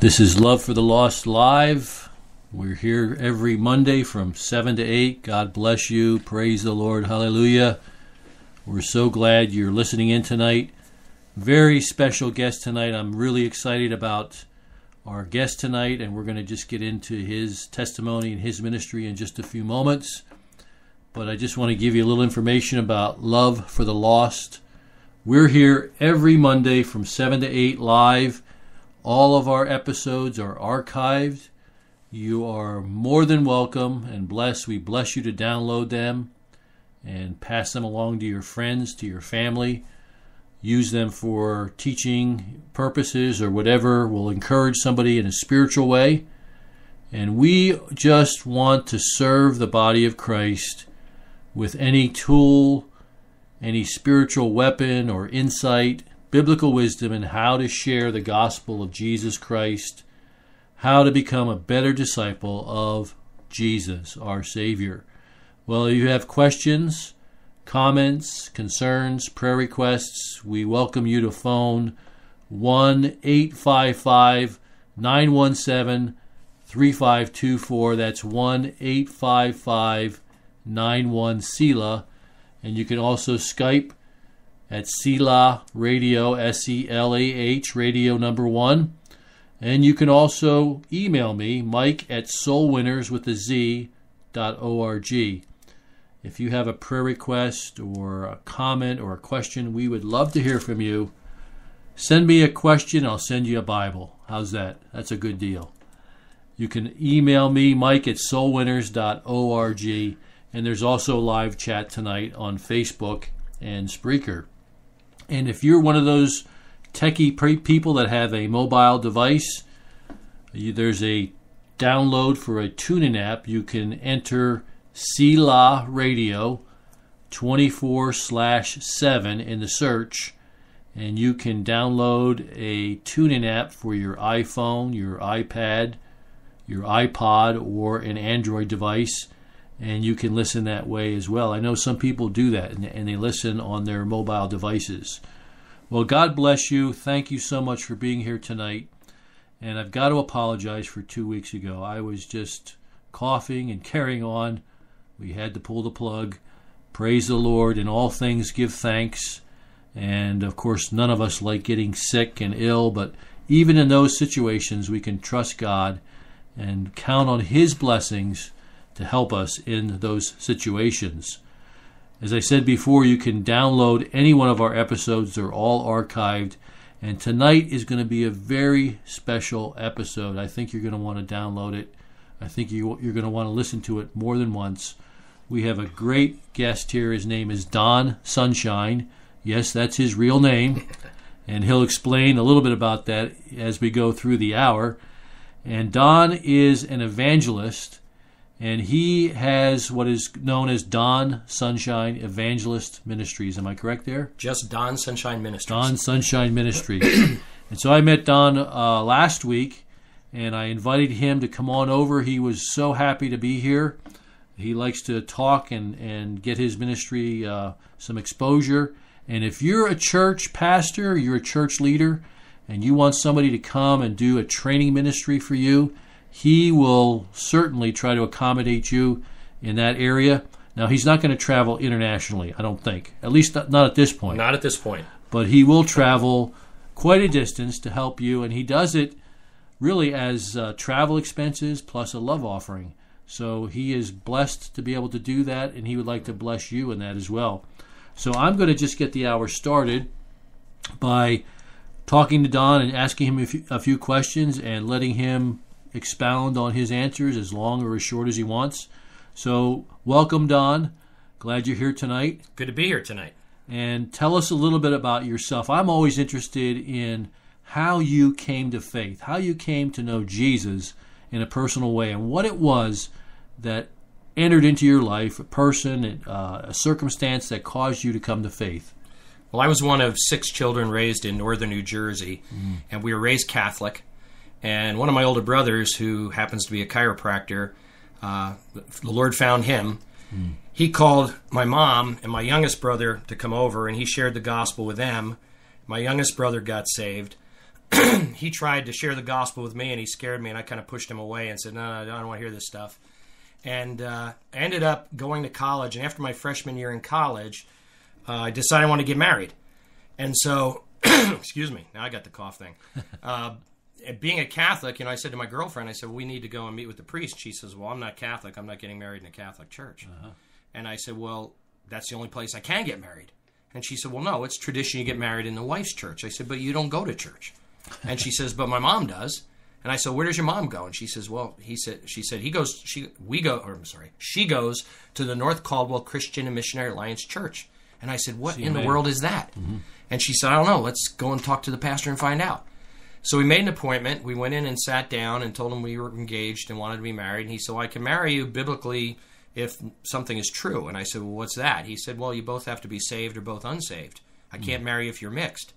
This is Love for the Lost Live. We're here every Monday from 7 to 8. God bless you. Praise the Lord. Hallelujah. We're so glad you're listening in tonight. Very special guest tonight. I'm really excited about our guest tonight, and we're going to just get into his testimony and his ministry in just a few moments. But I just want to give you a little information about Love for the Lost. We're here every Monday from 7 to 8 live. All of our episodes are archived. You are more than welcome and blessed. We bless you to download them and pass them along to your friends, to your family. Use them for teaching purposes or whatever will encourage somebody in a spiritual way. And we just want to serve the body of Christ with any tool, any spiritual weapon or insight biblical wisdom in how to share the gospel of Jesus Christ, how to become a better disciple of Jesus, our Savior. Well, if you have questions, comments, concerns, prayer requests, we welcome you to phone 1 855 917 3524. That's 1 855 91 SELA. And you can also Skype at Selah Radio, S E L A H, radio number one. And you can also email me, Mike at soulwinnerz with a Z dot org. If you have a prayer request or a comment or a question, we would love to hear from you. Send me a question, I'll send you a Bible. How's that? That's a good deal. You can email me, Mike at soulwinnerz.org. And there's also live chat tonight on Facebook and Spreaker. And if you're one of those techie people that have a mobile device, you, there's a download for a tuning app. You can enter Selah Radio 24 slash 7 in the search, and you can download a tuning app for your iPhone, your iPad, your iPod, or an Android device and you can listen that way as well. I know some people do that and, and, they listen on their mobile devices. Well, God bless you. Thank you so much for being here tonight. And I've got to apologize for two weeks ago. I was just coughing and carrying on. We had to pull the plug. Praise the Lord. In all things, give thanks. And of course, none of us like getting sick and ill, but even in those situations, we can trust God and count on His blessings to help us in those situations. As I said before, you can download any one of our episodes, they're all archived. And tonight is going to be a very special episode. I think you're going to want to download it. I think you, are going to want to listen to it more than once. We have a great guest here. His name is Don Sunshine. Yes, that's his real name. And he'll explain a little bit about that as we go through the hour. And Don is an evangelist and he has what is known as Don Sunshine Evangelist Ministries. Am I correct there? Just Don Sunshine Ministries. Don Sunshine Ministries. and so I met Don uh, last week, and I invited him to come on over. He was so happy to be here. He likes to talk and, and get his ministry uh, some exposure. And if you're a church pastor, you're a church leader, and you want somebody to come and do a training ministry for you, he will certainly try to accommodate you in that area. Now, he's not going to travel internationally, I don't think, at least not at this point. Not at this point. But he will travel quite a distance to help you, and he does it really as uh, travel expenses plus a love offering. So he is blessed to be able to do that, and he would like to bless you in that as well. So I'm going to just get the hour started by talking to Don and asking him a few, a few questions and letting him expound on his answers as long or as short as he wants. So, welcome, Don. Glad you're here tonight. Good to be here tonight. And tell us a little bit about yourself. I'm always interested in how you came to faith, how you came to know Jesus in a personal way, and what it was that entered into your life, a person, uh, a circumstance that caused you to come to faith. Well, I was one of six children raised in northern New Jersey, mm. and we were raised Catholic. And one of my older brothers, who happens to be a chiropractor, uh, the Lord found him. Mm. He called my mom and my youngest brother to come over, and he shared the gospel with them. My youngest brother got saved. he tried to share the gospel with me, and he scared me, and I kind of pushed him away and said, "No, no, I don't want to hear this stuff." And uh, I ended up going to college, and after my freshman year in college, uh, I decided I wanted to get married, and so, excuse me, now I got the cough thing. Uh, being a Catholic, you know, I said to my girlfriend, I said, "We need to go and meet with the priest." She says, "Well, I'm not Catholic. I'm not getting married in a Catholic church." And I said, "Well, that's the only place I can get married." And she said, "Well, no, it's tradition you get married in the wife's church." I said, "But you don't go to church." And she says, "But my mom does." And I said, "Where does your mom go?" And she says, "Well, he said she said he goes she we go or I'm sorry, she goes to the North Caldwell Christian and Missionary Alliance Church." And I said, "What in the world is that?" And she said, "I don't know. Let's go and talk to the pastor and find out." So we made an appointment. We went in and sat down and told him we were engaged and wanted to be married. And he said, well, I can marry you biblically if something is true. And I said, Well, what's that? He said, Well, you both have to be saved or both unsaved. I hmm. can't marry you if you're mixed.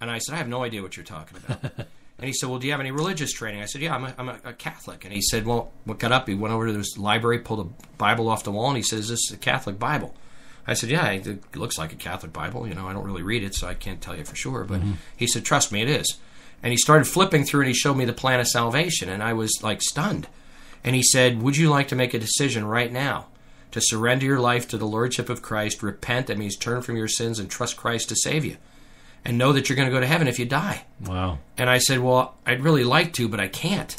And I said, I have no idea what you're talking about. and he said, Well, do you have any religious training? I said, Yeah, I'm a, I'm a, Catholic. And he said, Well, what got up? He went over to this library, pulled a Bible off the wall, and he says, Is this a Catholic Bible? I said, Yeah, it looks like a Catholic Bible. You know, I don't really read it, so I can't tell you for sure. But mm-hmm. he said, Trust me, it is. And he started flipping through and he showed me the plan of salvation. And I was like stunned. And he said, Would you like to make a decision right now to surrender your life to the Lordship of Christ? Repent, that means turn from your sins and trust Christ to save you. And know that you're going to go to heaven if you die. Wow. And I said, Well, I'd really like to, but I can't.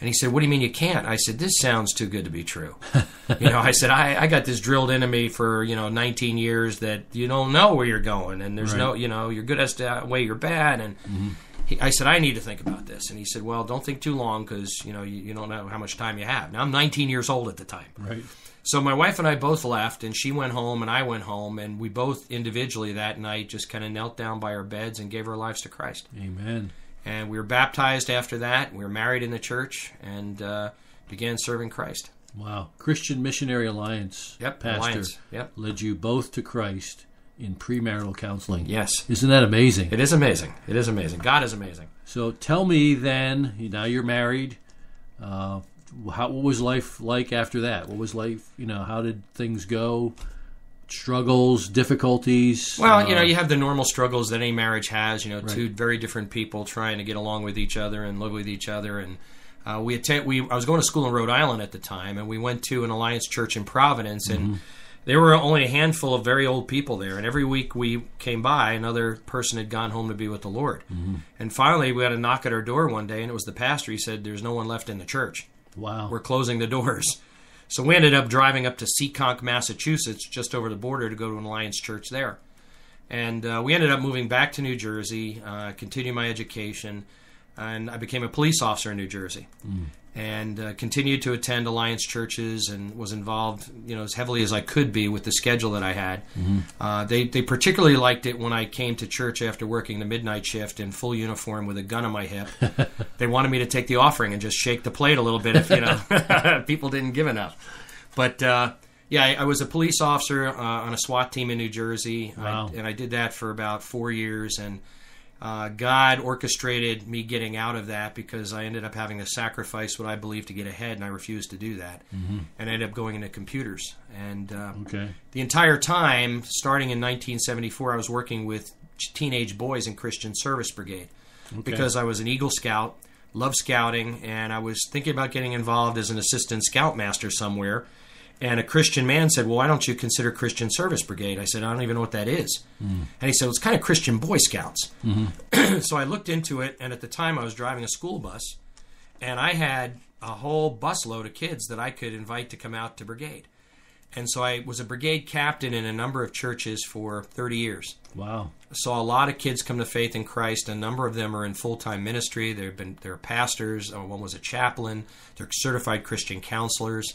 And he said, What do you mean you can't? I said, This sounds too good to be true. you know, I said, I, I got this drilled into me for, you know, 19 years that you don't know where you're going. And there's no, you know, you're good as to outweigh you're bad. And mm-hmm. he, I said, I need to think about this. And he said, Well, don't think too long because, you know, you, you don't know how much time you have. Now, I'm 19 years old at the time. Right. So my wife and I both left, and she went home, and I went home, and we both individually that night just kind of knelt down by our beds and gave our lives to Christ Amen. And we were baptized after that. We were married in the church and uh, began serving Christ. Wow. Christian Missionary Alliance Yep, pastor Alliance. Yep. led you both to Christ in premarital counseling. Yes, Isn't that amazing? it is amazing. It is amazing. God is amazing. So tell me then, now you're married. Uh, how what was life like after that? What was life? You know, how did things go? Struggles, difficulties. Well, you uh, know, you have the normal struggles that any marriage has. You know, two very different people trying to get along with each other and live with each other. And uh, we attend. We I was going to school in Rhode Island at the time, and we went to an Alliance church in Providence, and there were only a handful of very old people there. And every week we came by, another person had gone home to be with the Lord. And finally, we had a knock at our door one day, and it was the pastor. He said, "There's no one left in the church." wow. we're closing the doors. So we ended up driving up to Seekonk, Massachusetts, just over the border to go to an Alliance church there. And uh, we ended up moving back to New Jersey, uh, continued my education, and I became a police officer in New Jersey. And uh, continued to attend Alliance churches and was involved, you know, as heavily as I could be with the schedule that I had. Uh, they they particularly liked it when I came to church after working the midnight shift in full uniform with a gun on my hip. they wanted me to take the offering and just shake the plate a little bit if you know people didn't give enough. But uh, yeah, I, I was a police officer uh, on a SWAT team in New Jersey, Wow. I, and I did that for about four years. And uh, God orchestrated me getting out of that because I ended up having to sacrifice what I believed to get ahead, and I refused to do that, and I ended up going into computers. And uh, Okay. the entire time, starting in 1974, I was working with teenage boys in Christian Service Brigade because I was an Eagle Scout, loved scouting, and I was thinking about getting involved as an assistant scoutmaster somewhere. And a Christian man said, Well, why don't you consider Christian Service Brigade? I said, I don't even know what that is. And he said, well, It's kind of Christian Boy Scouts. so I looked into it, and at the time I was driving a school bus, and I had a whole busload of kids that I could invite to come out to brigade. And so I was a brigade captain in a number of churches for 30 years. Wow. Saw a lot of kids come to faith in Christ. A number of them are in full time ministry. They've been they're pastors. Uh, One was a chaplain. They're certified Christian counselors,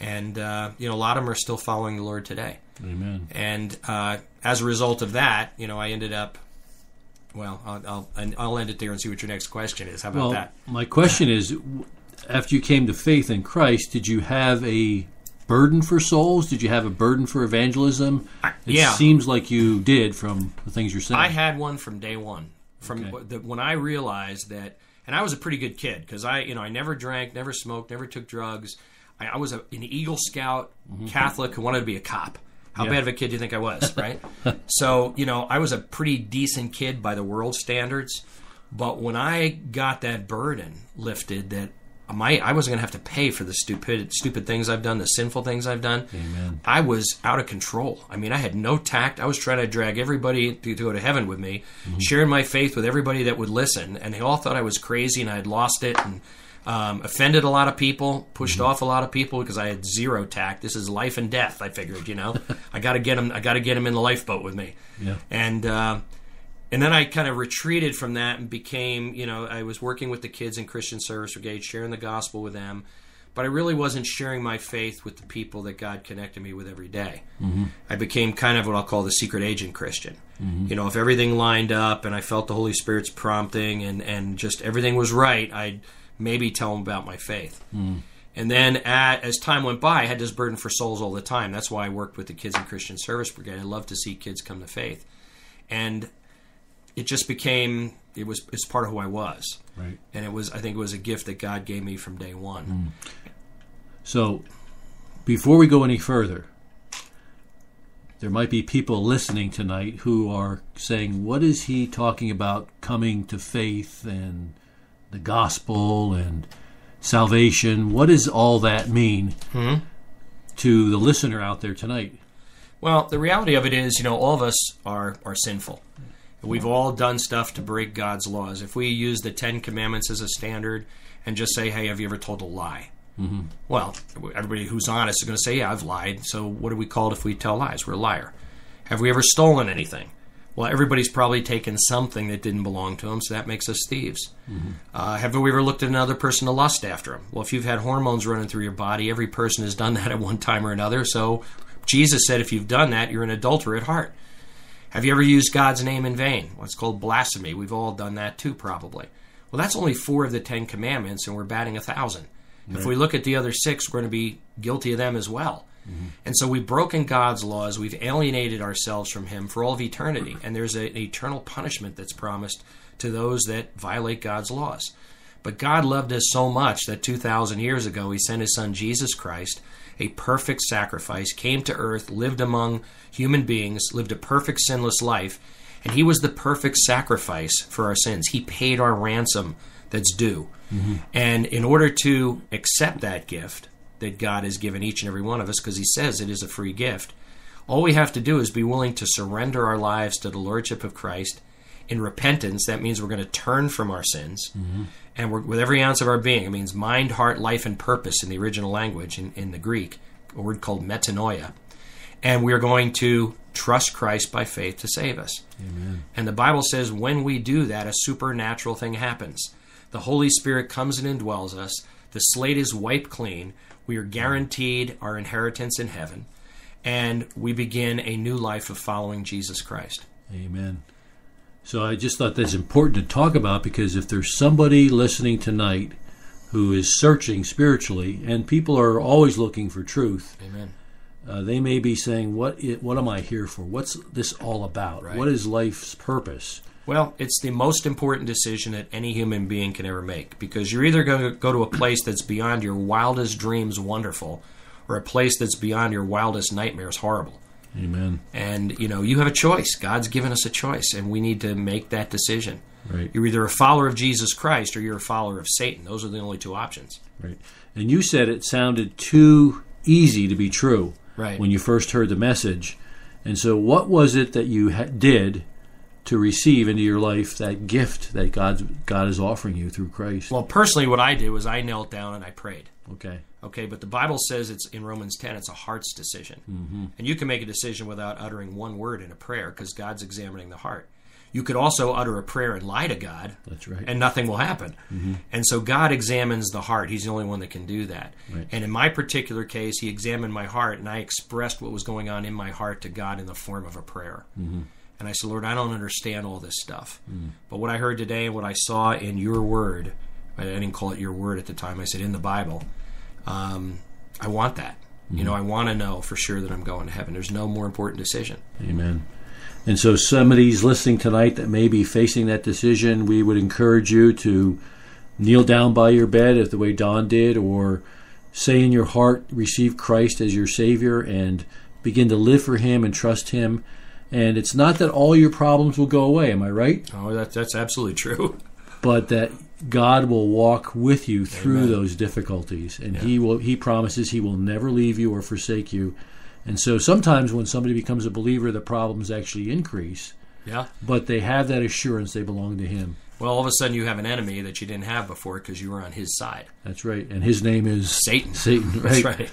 and uh, you know a lot of them are still following the Lord today. Amen. And uh, as a result of that, you know, I ended up. Well, I'll, I'll I'll end it there and see what your next question is. How about Well, that? my question is, after you came to faith in Christ, did you have a burden for souls? Did you have a burden for evangelism? It yeah. seems like you did from the things you're saying. I had one from day one. From Okay. the, when I realized that, and I was a pretty good kid because I, you know, I never drank, never smoked, never took drugs. I, I was a, an Eagle Scout Catholic who wanted to be a cop. How Mm-hmm. Yeah. bad of a kid do you think I was, right? so, you know, I was a pretty decent kid by the world standards. But when I got that burden lifted, that my I wasn't going to have to pay for the stupid stupid things I've done, the sinful things I've done. Amen. I was out of control. I mean, I had no tact. I was trying to drag everybody to, to go to heaven with me, sharing my faith with everybody that would listen, and they all thought I was crazy and I had lost it and um, offended a lot of people, pushed off a lot of people because I had zero tact. This is life and death. I figured, you know, I got to get him. I got to get him in the lifeboat with me. Yeah. And uh, and then I kind of retreated from that and became, you know, I was working with the kids in Christian Service Brigade, sharing the gospel with them, but I really wasn't sharing my faith with the people that God connected me with every day. Mm-hmm. I became kind of what I'll call the secret agent Christian. Mm-hmm. You know, if everything lined up and I felt the Holy Spirit's prompting and and just everything was right, I'd maybe tell them about my faith. Mm. And then at, as time went by, I had this burden for souls all the time. That's why I worked with the kids in Christian Service Brigade. I love to see kids come to faith. And it just became it was it's part of who I was. Right. And it was I think it was a gift that God gave me from day one. So, before we go any further, there might be people listening tonight who are saying, What is he talking about coming to faith and the gospel and salvation? What does all that mean Mhm. to the listener out there tonight? Well, the reality of it is, you know, all of us are are sinful. We've all done stuff to break God's laws. If we use the Ten Commandments as a standard and just say, "Hey, have you ever told a lie?" Mm-hmm. Well, everybody who's honest is going to say, "Yeah, I've lied." So, what are we called if we tell lies? We're a liar. Have we ever stolen anything? Well, everybody's probably taken something that didn't belong to them, so that makes us thieves. Uh, have we ever looked at another person to lust after them? Well, if you've had hormones running through your body, every person has done that at one time or another. So, Jesus said, if you've done that, you're an adulterer at heart. Have you ever used God's name in vain? What's called blasphemy. We've all done that too, probably. Well, that's only four of the Ten Commandments, and we're batting a thousand. If we look at the other six, we're going to be guilty of them as well. Mm-hmm. And so we've broken God's laws. We've alienated ourselves from Him for all of eternity. And there's a- an eternal punishment that's promised to those that violate God's laws. But God loved us so much that 2,000 years ago, He sent His Son Jesus Christ, a perfect sacrifice, came to earth, lived among human beings, lived a perfect sinless life, and He was the perfect sacrifice for our sins. He paid our ransom that's due. Mm-hmm. And in order to accept that gift that God has given each and every one of us, because He says it is a free gift, all we have to do is be willing to surrender our lives to the Lordship of Christ in repentance. That means we're going to turn from our sins. Mm-hmm. And we're, with every ounce of our being, it means mind, heart, life, and purpose in the original language, in, in the Greek, a word called metanoia. And we're going to trust Christ by faith to save us. Amen. And the Bible says when we do that, a supernatural thing happens. The Holy Spirit comes and indwells us. The slate is wiped clean. We are guaranteed our inheritance in heaven. And we begin a new life of following Jesus Christ. Amen. So I just thought that's important to talk about because if there's somebody listening tonight who is searching spiritually, and people are always looking for truth, Amen. uh, they may be saying, "What? What am I here for? What's this all about? Right. What is life's purpose?" Well, it's the most important decision that any human being can ever make because you're either going to go to a place that's beyond your wildest dreams wonderful or a place that's beyond your wildest nightmares horrible. Amen. And, you know, you have a choice. God's given us a choice, and we need to make that decision. Right. You're either a follower of Jesus Christ or you're a follower of Satan. Those are the only two options. Right. And you said it sounded too easy to be true Right. when you first heard the message. And so, what was it that you ha- did to receive into your life that gift that God God is offering you through Christ? Well, personally, what I did was I knelt down and I prayed. okay. Okay, but the Bible says it's in Romans 10, it's a heart's decision. Mm-hmm. And you can make a decision without uttering one word in a prayer because God's examining the heart. You could also utter a prayer and lie to God, That's right. and nothing will happen. And so God examines the heart. He's the only one that can do that. Right. And in my particular case, He examined my heart, and I expressed what was going on in my heart to God in the form of a prayer. And I said, Lord, I don't understand all this stuff. But what I heard today and what I saw in your word, I didn't call it your word at the time, I said in the Bible, um, I want that. You know, I want to know for sure that I'm going to heaven. There's no more important decision. Amen. And so, somebody's listening tonight that may be facing that decision, we would encourage you to kneel down by your bed, as the way Don did, or say in your heart, receive Christ as your Savior, and begin to live for Him and trust Him. And it's not that all your problems will go away. Am I right? Oh, that's that's absolutely true. but that God will walk with you through Amen. those difficulties, and He will. He promises He will never leave you or forsake you. And so sometimes when somebody becomes a believer, the problems actually increase, Yeah. but they have that assurance they belong to Him. Well, all of a sudden you have an enemy that you didn't have before because you were on his side. That's right, and His name is Satan. Satan. Right. That's right.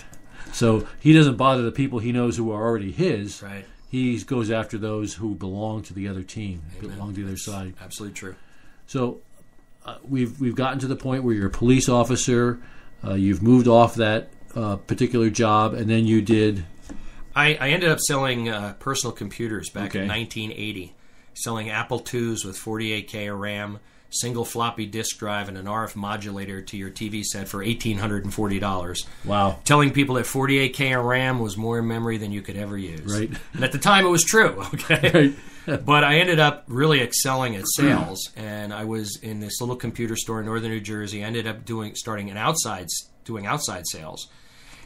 So He doesn't bother the people He knows who are already His. Right. He goes after those who belong to the other team, Amen. belong to the other side. Absolutely true. So uh, we've we've gotten to the point where you're a police officer. Uh, you've moved off that uh, particular job, and then you did. I, I ended up selling uh, personal computers back in 1980, selling Apple IIs with 48K of RAM, single floppy disk drive, and an RF modulator to your TV set for $1,840. Wow. Telling people that 48K of RAM was more memory than you could ever use. Right. And at the time, it was true. Okay. Right. but I ended up really excelling at sales, and I was in this little computer store in northern New Jersey. I ended up doing starting an outside doing outside sales,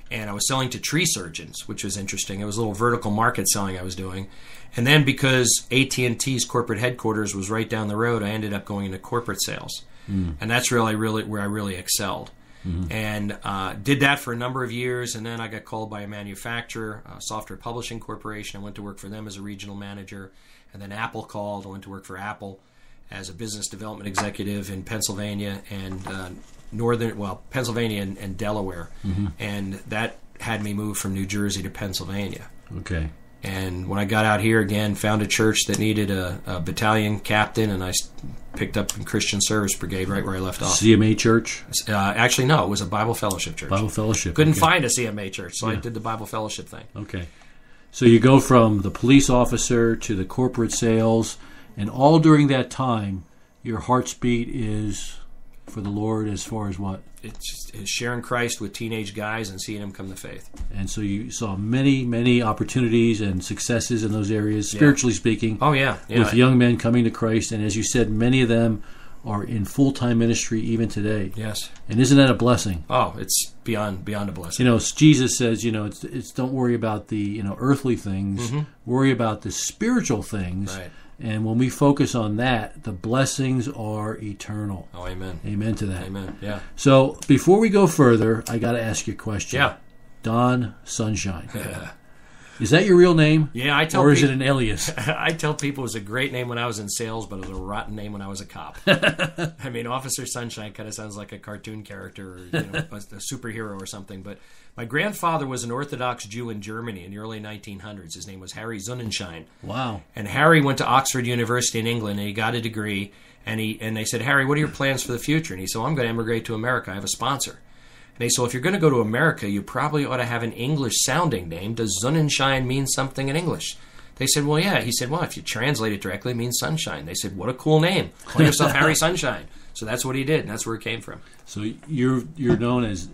and I was selling to tree surgeons, which was interesting. It was a little vertical market selling I was doing, and then because AT and T's corporate headquarters was right down the road, I ended up going into corporate sales, and that's really really where I really excelled. And uh, did that for a number of years, and then I got called by a manufacturer, uh, Software Publishing Corporation. I went to work for them as a regional manager, and then Apple called. I went to work for Apple as a business development executive in Pennsylvania and uh, northern, well, Pennsylvania and, and Delaware, and that had me move from New Jersey to Pennsylvania. Okay. And when I got out here again, found a church that needed a, a battalion captain, and I picked up in Christian Service Brigade right where I left off. CMA Church, Uh, actually, no, it was a Bible fellowship church. Bible Fellowship. Couldn't okay. find a CMA church, so I did the Bible fellowship thing. Okay. So you go from the police officer to the corporate sales, and all during that time, your heart's beat is for the Lord as far as what? It's, it's sharing Christ with teenage guys and seeing them come to faith. And so you saw many, many opportunities and successes in those areas, spiritually speaking, Oh yeah, yeah. with young men coming to Christ. And as you said, many of them are in full time ministry even today. yes. And isn't that a blessing? Oh, it's beyond beyond a blessing. You know, Jesus says, you know, it's, it's don't worry about the you know earthly things, mm-hmm. worry about the spiritual things. Right. And when we focus on that, the blessings are eternal. Oh, amen. Amen to that. Amen. Yeah. So before we go further, I got to ask you a question. Yeah. Don Sunshine. Is that your real name? Yeah, I tell Or is it an alias? I tell people it was a great name when I was in sales, but it was a rotten name when I was a cop. I mean, Officer Sunshine kind of sounds like a cartoon character or you know, a, a superhero or something. But my grandfather was an Orthodox Jew in Germany in the early 1900s. His name was Harry Sonnenschein. Wow. And Harry went to Oxford University in England and he got a degree. And he and they said, Harry, what are your plans for the future? And he said, well, I'm going to emigrate to America. I have a sponsor. Said, if you're going to go to America, you probably ought to have an English sounding name. Does Sonnenschein mean something in English? They said, well, yeah. He said, well, if you translate it directly, it means sunshine. They said, what a cool name. Call yourself Harry Sunshine. So that's what he did, and that's where it came from. So you're you're known as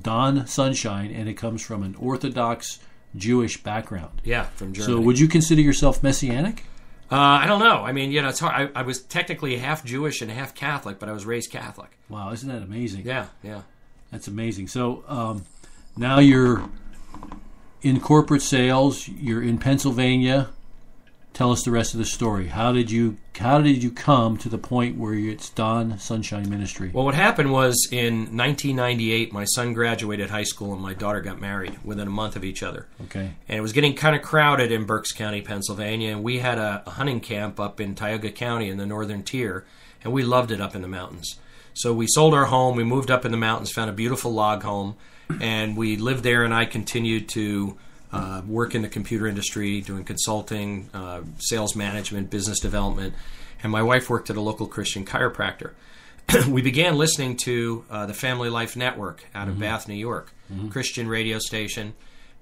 Don Sunshine, and it comes from an Orthodox Jewish background. Yeah, from Germany. So would you consider yourself messianic? uh, I don't know. I mean, you know, it's hard. I, I was technically half Jewish and half Catholic, but I was raised Catholic. Wow, isn't that amazing? Yeah, yeah. That's amazing. So um, now you're in corporate sales. You're in Pennsylvania. Tell us the rest of the story. How did you How did you come to the point where it's Don Sunshine Ministry? Well, what happened was in 1998, my son graduated high school and my daughter got married within a month of each other. Okay. And it was getting kind of crowded in Berks County, Pennsylvania. And we had a, a hunting camp up in Tioga County in the northern tier, and we loved it up in the mountains. So we sold our home, we moved up in the mountains, found a beautiful log home, and we lived there. And I continued to uh, work in the computer industry, doing consulting, uh, sales management, business development. And my wife worked at a local Christian chiropractor. we began listening to uh, the Family Life Network out of Bath, New York, Christian radio station.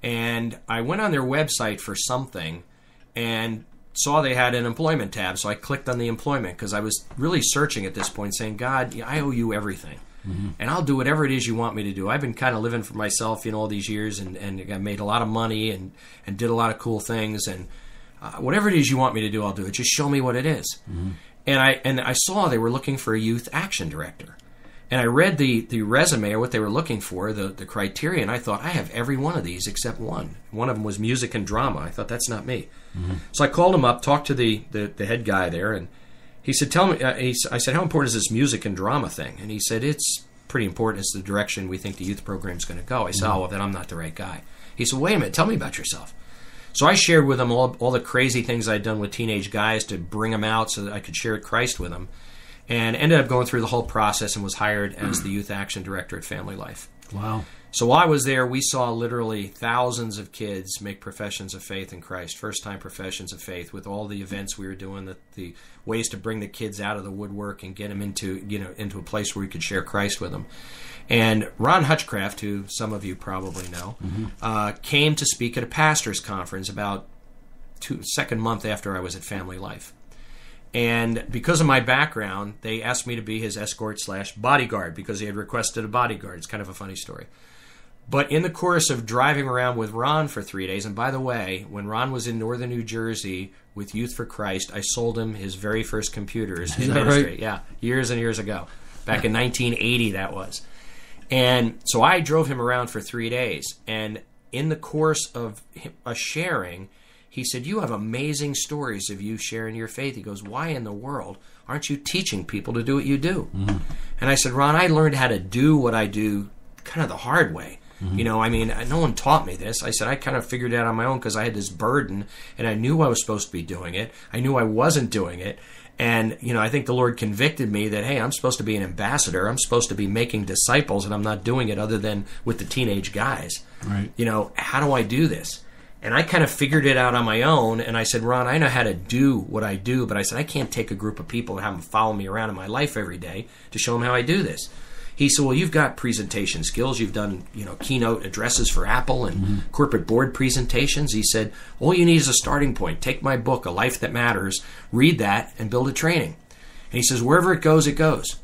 And I went on their website for something and saw they had an employment tab. So I clicked on the employment because I was really searching at this point, saying, God, I owe you everything. And I'll do whatever it is you want me to do. I've been kind of living for myself, you know, all these years, and, and I made a lot of money and, and did a lot of cool things. And uh, whatever it is you want me to do, I'll do it. Just show me what it is. And I and I saw they were looking for a youth action director. And I read the, the resume or what they were looking for, the, the criteria, and I thought, I have every one of these except one. One of them was music and drama. I thought, that's not me. So I called him up, talked to the, the, the head guy there, and he said, "Tell me." Uh, he, I said, "How important is this music and drama thing?" And he said, "It's pretty important. It's the direction we think the youth program is going to go." I said, "Oh, well, then I'm not the right guy." He said, "Wait a minute. Tell me about yourself." So I shared with him all, all the crazy things I'd done with teenage guys to bring them out so that I could share Christ with them, and ended up going through the whole process and was hired as the youth action director at Family Life. Wow. So while I was there, we saw literally thousands of kids make professions of faith in Christ, first time professions of faith, with all the events we were doing, the, the ways to bring the kids out of the woodwork and get them into you know into a place where we could share Christ with them. And Ron Hutchcraft, who some of you probably know, uh, came to speak at a pastors' conference about two second month after I was at Family Life. And because of my background, they asked me to be his escort slash bodyguard because he had requested a bodyguard. It's kind of a funny story. But in the course of driving around with Ron for three days, and by the way, when Ron was in northern New Jersey with Youth for Christ, I sold him his very first computers in that ministry. right? Yeah, years and years ago. Back in 1980, that was. And so I drove him around for three days. And in the course of a sharing, he said, You have amazing stories of you sharing your faith. He goes, Why in the world aren't you teaching people to do what you do? Mm-hmm. And I said, Ron, I learned how to do what I do kind of the hard way. Mm-hmm. You know, I mean, no one taught me this. I said, I kind of figured it out on my own because I had this burden and I knew I was supposed to be doing it. I knew I wasn't doing it. And, you know, I think the Lord convicted me that, hey, I'm supposed to be an ambassador. I'm supposed to be making disciples, and I'm not doing it other than with the teenage guys. Right. You know, how do I do this? And I kind of figured it out on my own. And I said, Ron, I know how to do what I do, but I said, I can't take a group of people and have them follow me around in my life every day to show them how I do this. He said, "Well, you've got presentation skills. You've done, you know, keynote addresses for Apple and mm-hmm. corporate board presentations." He said, "All you need is a starting point. Take my book, A Life That Matters, read that, and build a training." And he says, "Wherever it goes, it goes."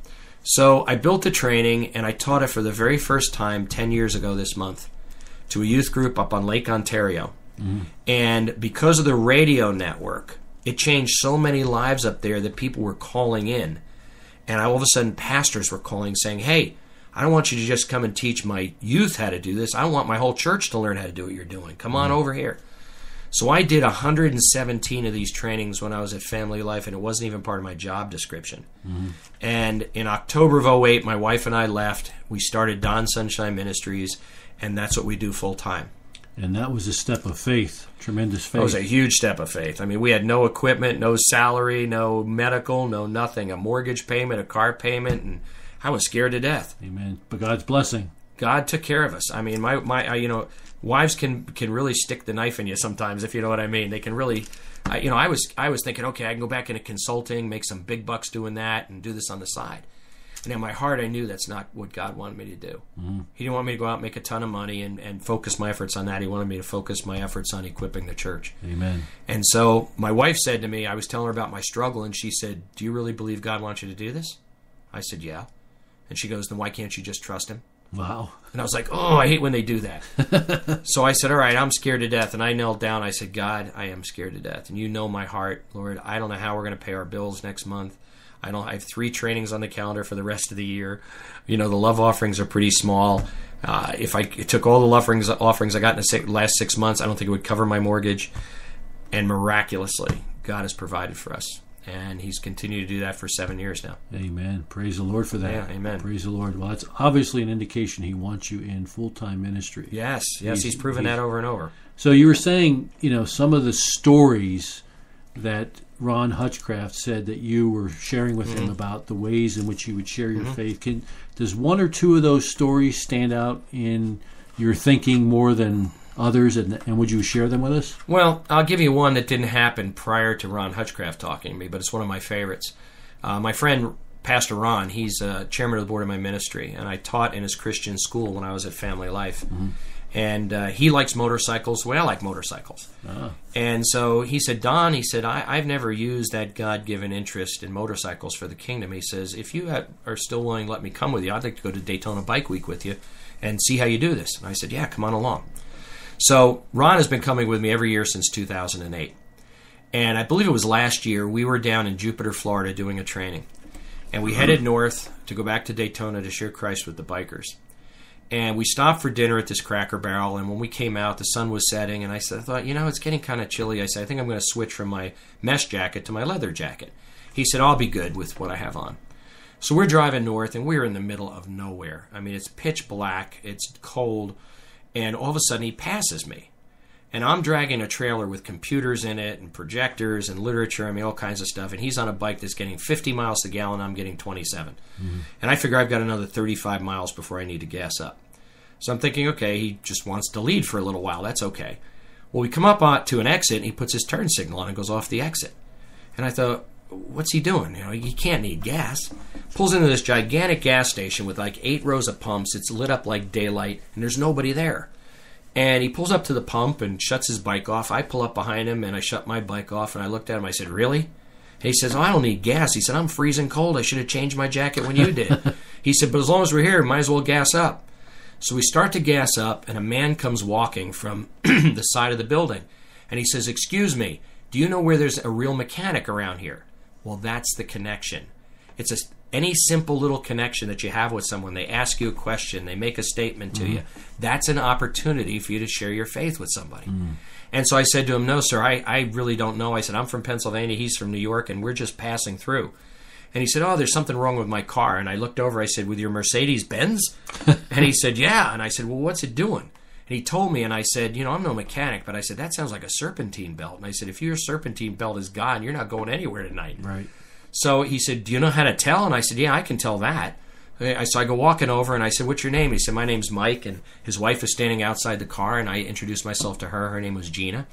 So I built the training and I taught it for the very first time ten years ago this month to a youth group up on Lake Ontario. And because of the radio network, it changed so many lives up there that people were calling in. And all of a sudden, pastors were calling saying, Hey, I don't want you to just come and teach my youth how to do this. I want my whole church to learn how to do what you're doing. Come on mm-hmm. over here. So I did 117 of these trainings when I was at Family Life, and it wasn't even part of my job description. Mm-hmm. And in October of 08, my wife and I left. We started Don Sunshine Ministries, and that's what we do full time. And that was a step of faith, tremendous faith. It was a huge step of faith. I mean, we had no equipment, no salary, no medical, no nothing, a mortgage payment, a car payment, and I was scared to death. Amen. But God's blessing. God took care of us. I mean, my my I, you know, wives can can really stick the knife in you sometimes if you know what I mean. They can really, I, you know, I was I was thinking, okay, I can go back into consulting, make some big bucks doing that, and do this on the side. And in my heart, I knew that's not what God wanted me to do. Mm-hmm. He didn't want me to go out and make a ton of money and, and focus my efforts on that. He wanted me to focus my efforts on equipping the church. Amen. And so my wife said to me, I was telling her about my struggle, and she said, Do you really believe God wants you to do this? I said, Yeah. And she goes, Then why can't you just trust Him? Wow. And I was like, Oh, I hate when they do that. so I said, All right, I'm scared to death. And I knelt down. I said, God, I am scared to death. And you know my heart, Lord. I don't know how we're going to pay our bills next month. I don't. I have three trainings on the calendar for the rest of the year. You know, the love offerings are pretty small. Uh, if I took all the offerings offerings I got in the six, last six months, I don't think it would cover my mortgage. And miraculously, God has provided for us, and He's continued to do that for seven years now. Amen. Praise the Lord for that. Yeah, amen. Praise the Lord. Well, that's obviously an indication He wants you in full time ministry. Yes, yes, He's- He's, proven he's- that over and over. So you were saying, you know, some of the stories that Ron Hutchcraft said that you were sharing with Mm-hmm. him about the ways in which you would share your faith. Can does one or two of those stories stand out in your thinking more than others, and, and would you share them with us? Well, I'll give you one that didn't happen prior to Ron Hutchcraft talking to me, but it's one of my favorites. Uh, my friend Pastor Ron, he's uh, chairman of the board of my ministry, and I taught in his Christian school when I was at Family Life. And uh, he likes motorcycles the way I like motorcycles. And so he said, Don, he said, I, I've never used that God given interest in motorcycles for the kingdom. He says, if you ha are still willing to let me come with you, I'd like to go to Daytona Bike Week with you and see how you do this. And I said, yeah, come on along. So Ron has been coming with me every year since 2008. And I believe it was last year, we were down in Jupiter, Florida doing a training. And we headed north to go back to Daytona to share Christ with the bikers. And we stopped for dinner at this Cracker Barrel. And when we came out, the sun was setting. And I said, I thought, you know, it's getting kind of chilly. I said, I think I'm going to switch from my mesh jacket to my leather jacket. He said, I'll be good with what I have on. So we're driving north, and we're in the middle of nowhere. I mean, it's pitch black, it's cold, and all of a sudden he passes me. And I'm dragging a trailer with computers in it and projectors and literature, I mean, all kinds of stuff. And he's on a bike that's getting 50 miles a gallon, I'm getting 27. Mm-hmm. And I figure I've got another 35 miles before I need to gas up. So I'm thinking, okay, he just wants to lead for a little while. That's okay. Well, we come up on, to an exit, and he puts his turn signal on and goes off the exit. And I thought, what's he doing? You know, he can't need gas. Pulls into this gigantic gas station with like eight rows of pumps. It's lit up like daylight, and there's nobody there. And he pulls up to the pump and shuts his bike off. I pull up behind him and I shut my bike off and I looked at him. I said, Really? And he says, Oh, I don't need gas. He said, I'm freezing cold. I should have changed my jacket when you did. he said, But as long as we're here, might as well gas up. So we start to gas up, and a man comes walking from the side of the building. And he says, Excuse me, do you know where there's a real mechanic around here? Well, that's the connection. It's a, any simple little connection that you have with someone. They ask you a question, they make a statement to mm-hmm. you. That's an opportunity for you to share your faith with somebody. Mm-hmm. And so I said to him, No, sir, I, I really don't know. I said, I'm from Pennsylvania, he's from New York, and we're just passing through. And he said, Oh, there's something wrong with my car. And I looked over, I said, With your Mercedes Benz? and he said, Yeah. And I said, Well, what's it doing? And he told me, and I said, You know, I'm no mechanic, but I said, That sounds like a serpentine belt. And I said, If your serpentine belt is gone, you're not going anywhere tonight. Right. So he said, Do you know how to tell? And I said, Yeah, I can tell that. So I go walking over and I said, What's your name? He said, My name's Mike. And his wife was standing outside the car, and I introduced myself to her. Her name was Gina.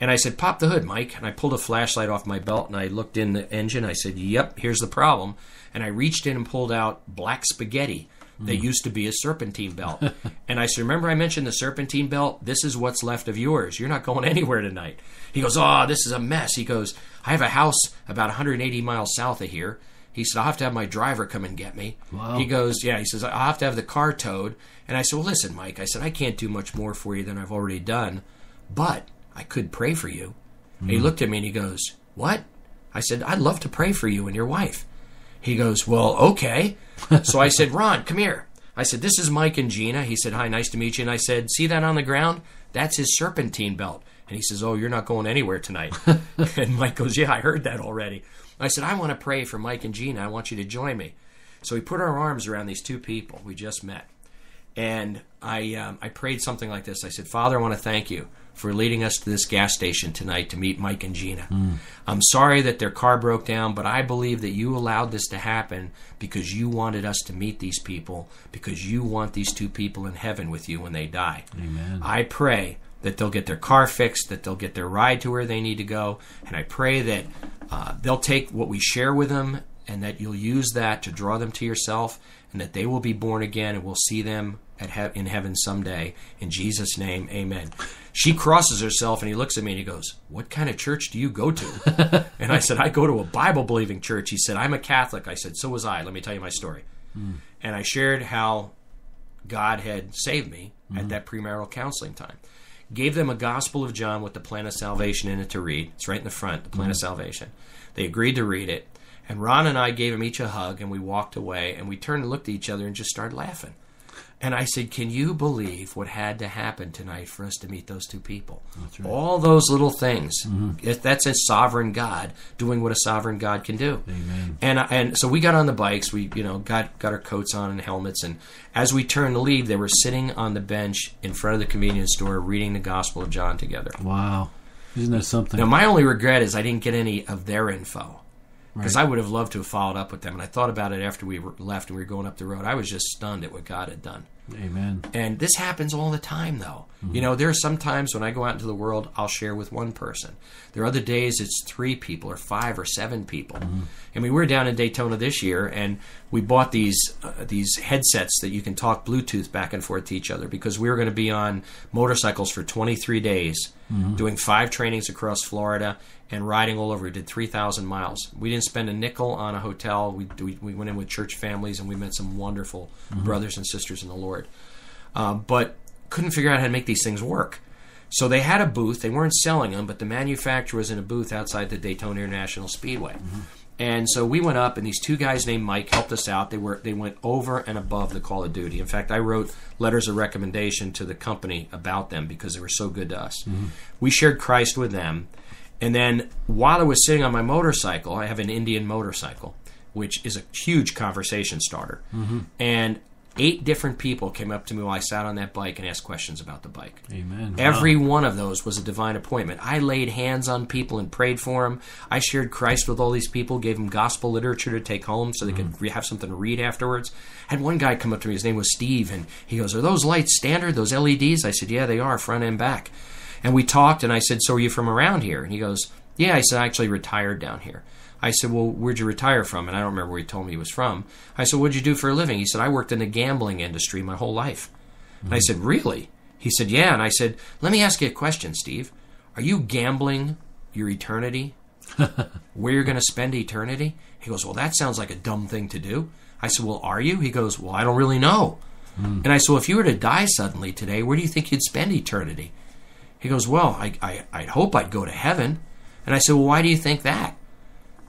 And I said, Pop the hood, Mike. And I pulled a flashlight off my belt and I looked in the engine. I said, Yep, here's the problem. And I reached in and pulled out black spaghetti that mm. used to be a serpentine belt. and I said, Remember I mentioned the serpentine belt? This is what's left of yours. You're not going anywhere tonight. He goes, Oh, this is a mess. He goes, I have a house about 180 miles south of here. He said, I'll have to have my driver come and get me. Wow. He goes, Yeah, he says, I'll have to have the car towed. And I said, Well, listen, Mike, I said, I can't do much more for you than I've already done, but I could pray for you. Mm. And he hmm. looked at me and he goes, What? I said, I'd love to pray for you and your wife. He goes, Well, okay. so I said, Ron, come here. I said, This is Mike and Gina. He said, Hi, nice to meet you. And I said, See that on the ground? That's his serpentine belt. And he says, Oh, you're not going anywhere tonight. and Mike goes, Yeah, I heard that already. I said, I want to pray for Mike and Gina. I want you to join me. So we put our arms around these two people we just met. And I, um, I prayed something like this I said, Father, I want to thank you for leading us to this gas station tonight to meet Mike and Gina. Mm. I'm sorry that their car broke down, but I believe that you allowed this to happen because you wanted us to meet these people, because you want these two people in heaven with you when they die. Amen. I pray that they'll get their car fixed, that they'll get their ride to where they need to go, and I pray that uh, they'll take what we share with them and that you'll use that to draw them to yourself and that they will be born again and we'll see them he- in heaven someday. In Jesus' name, amen. She crosses herself and he looks at me and he goes, What kind of church do you go to? and I said, I go to a Bible believing church. He said, I'm a Catholic. I said, So was I. Let me tell you my story. Mm. And I shared how God had saved me mm-hmm. at that premarital counseling time. Gave them a Gospel of John with the plan of salvation in it to read. It's right in the front, the plan mm-hmm. of salvation. They agreed to read it. And Ron and I gave him each a hug and we walked away and we turned and looked at each other and just started laughing. And I said, Can you believe what had to happen tonight for us to meet those two people? Right. All those little things. Mm-hmm. That's a sovereign God doing what a sovereign God can do. Amen. And and so we got on the bikes. We you know got got our coats on and helmets. And as we turned to leave, they were sitting on the bench in front of the convenience store reading the Gospel of John together. Wow, isn't that something? Now my only regret is I didn't get any of their info because right. I would have loved to have followed up with them. And I thought about it after we left and we were going up the road. I was just stunned at what God had done. Amen. And this happens all the time, though. Mm-hmm. You know, there are some times when I go out into the world, I'll share with one person. There are other days it's three people or five or seven people. Mm-hmm. I mean, we were down in Daytona this year, and we bought these uh, these headsets that you can talk Bluetooth back and forth to each other because we were going to be on motorcycles for 23 days, mm-hmm. doing five trainings across Florida and riding all over. We did 3,000 miles. We didn't spend a nickel on a hotel. We, we, we went in with church families and we met some wonderful mm-hmm. brothers and sisters in the Lord. Uh, but couldn't figure out how to make these things work. So they had a booth. They weren't selling them, but the manufacturer was in a booth outside the Daytona International Speedway. Mm-hmm. And so we went up, and these two guys named Mike helped us out. They were they went over and above the Call of Duty. In fact, I wrote letters of recommendation to the company about them because they were so good to us. Mm-hmm. We shared Christ with them, And then while I was sitting on my motorcycle, I have an Indian motorcycle, which is a huge conversation starter. Mm-hmm. And eight different people came up to me while I sat on that bike and asked questions about the bike. Amen. Every Wow. one of those was a divine appointment. I laid hands on people and prayed for them. I shared Christ with all these people, gave them gospel literature to take home so they could mm-hmm. have something to read afterwards. I had one guy come up to me, his name was Steve, and he goes, Are those lights standard, those LEDs? I said, Yeah, they are, front and back. And we talked, and I said, So are you from around here? And he goes, Yeah, I said, I actually retired down here. I said, Well, where'd you retire from? And I don't remember where he told me he was from. I said, What'd you do for a living? He said, I worked in the gambling industry my whole life. And I said, Really? He said, Yeah. And I said, Let me ask you a question, Steve. Are you gambling your eternity? Where you're going to spend eternity? He goes, Well, that sounds like a dumb thing to do. I said, Well, are you? He goes, Well, I don't really know. Hmm. And I said, Well, if you were to die suddenly today, where do you think you'd spend eternity? He goes, Well, I, I, I'd hope I'd go to heaven. And I said, Well, why do you think that?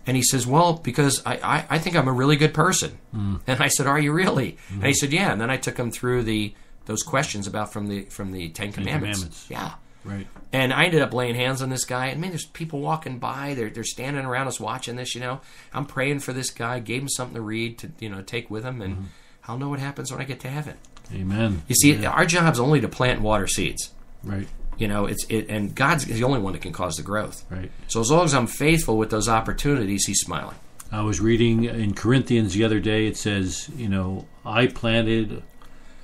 And he says, Well, because I, I, I think I'm a really good person. Mm. And I said, Are you really? And he mm. said, Yeah. And then I took him through the those questions about from the from the Ten Commandments. Commandments. Yeah. Right. And I ended up laying hands on this guy. I mean, there's people walking by. They're they're standing around us watching this. You know, I'm praying for this guy. Gave him something to read to you know take with him, and mm-hmm. I'll know what happens when I get to heaven. Amen. You see, our job's only to plant and water seeds. Right. You know, it's it, and God's the only one that can cause the growth. Right. So as long as I'm faithful with those opportunities, He's smiling. I was reading in Corinthians the other day. It says, you know, I planted,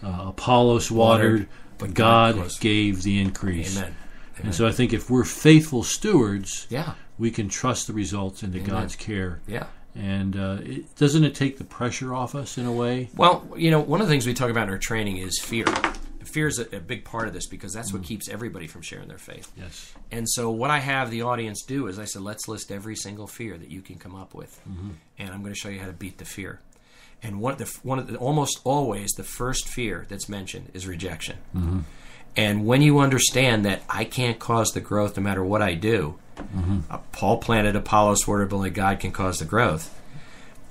uh, Apollos watered, Watered, but God, God gave the increase. Amen. And so I think if we're faithful stewards, Yeah. we can trust the results into God's care. Yeah. And uh, it, doesn't it take the pressure off us in a way? Well, you know, one of the things we talk about in our training is fear. Fear is a, a big part of this because that's what mm. keeps everybody from sharing their faith. Yes. And so, what I have the audience do is I said, let's list every single fear that you can come up with, mm-hmm. and I'm going to show you how to beat the fear. And one of the one of the, almost always the first fear that's mentioned is rejection. Mm-hmm. And when you understand that I can't cause the growth no matter what I do, mm-hmm. uh, Paul planted Apollos word, but only God can cause the growth.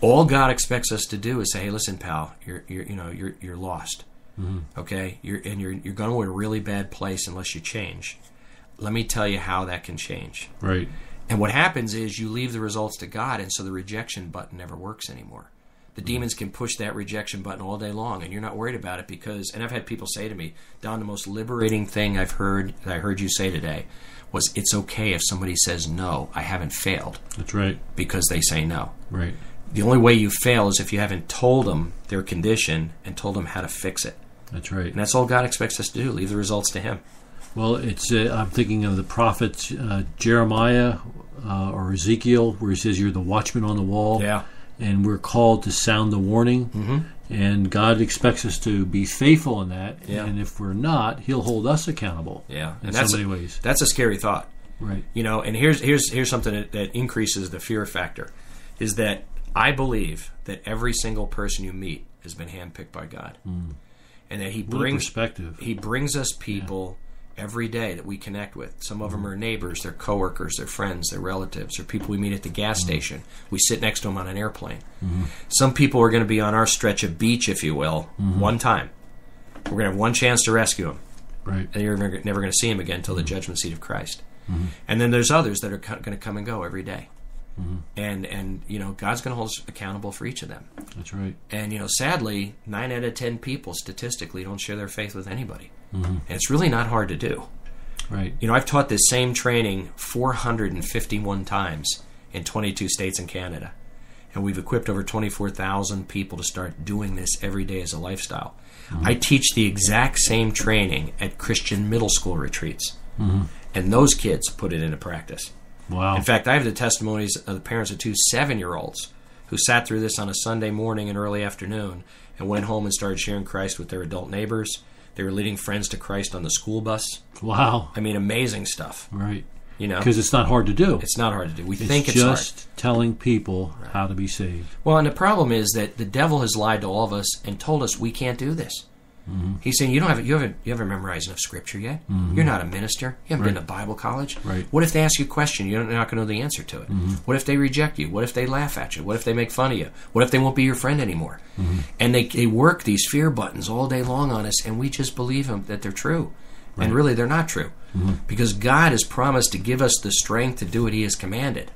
All God expects us to do is say, "Hey, listen, pal, you're, you're you know you're you're lost, Mm-hmm. okay? You're and you're you're going to a really bad place unless you change. Let me tell you how that can change. Right. And what happens is you leave the results to God, and so the rejection button never works anymore. The mm-hmm. demons can push that rejection button all day long, and you're not worried about it because. And I've had people say to me, "Don, the most liberating thing I've heard that I heard you say today was it's okay if somebody says no. I haven't failed That's right. because they say no. Right. The only way you fail is if you haven't told them their condition and told them how to fix it. That's right. And that's all God expects us to do. Leave the results to Him. Well, it's uh, I'm thinking of the prophets uh, Jeremiah uh, or Ezekiel, where he says, "You're the watchman on the wall." and we're called to sound the warning. Mm-hmm. And God expects us to be faithful in that. Yeah. And if we're not, He'll hold us accountable. Yeah. in And so many ways. That's a scary thought. Right. You know, and here's here's here's something that, that increases the fear factor, is that I believe that every single person you meet has been handpicked by God, and that He What brings perspective. He brings us people every day that we connect with. Some of them mm-hmm. are neighbors, they're coworkers, they're friends, they're relatives, they're people we meet at the gas mm-hmm. station. We sit next to them on an airplane. Mm-hmm. Some people are going to be on our stretch of beach, if you will, one time. We're going to have one chance to rescue them Right. and you're never, never going to see them again until the judgment seat of Christ. And then there's others that are co- going to come and go every day. Mm-hmm. And and you know God's going to hold us accountable for each of them. That's right. And you know, sadly, nine out of ten people statistically don't share their faith with anybody, mm-hmm. and it's really not hard to do. Right. You know, I've taught this same training 451 times in 22 states and Canada. And we've equipped over 24,000 people to start doing this every day as a lifestyle. Mm-hmm. I teach the exact same training at Christian middle school retreats. And those kids put it into practice. Wow. In fact, I have the testimonies of the parents of two seven year olds who sat through this on a Sunday morning and early afternoon and went home and started sharing Christ with their adult neighbors. They were leading friends to Christ on the school bus. wow. I mean, amazing stuff. Right. You know, Because it's not hard to do. it's not hard to do. We It's think it's hard. just telling people how to be saved. Well, and the problem is that the devil has lied to all of us and told us we can't do this. Mm-hmm. He's saying you don't have you haven't you haven't memorized enough scripture yet. Mm-hmm. You're not a minister. You haven't been to Bible college. Right. What if they ask you a question you're not going to know the answer to it? Mm-hmm. What if they reject you? What if they laugh at you? What if they make fun of you? What if they won't be your friend anymore? And they they work these fear buttons all day long on us, and we just believe them that they're true. And really, they're not true. Because God has promised to give us the strength to do what He has commanded.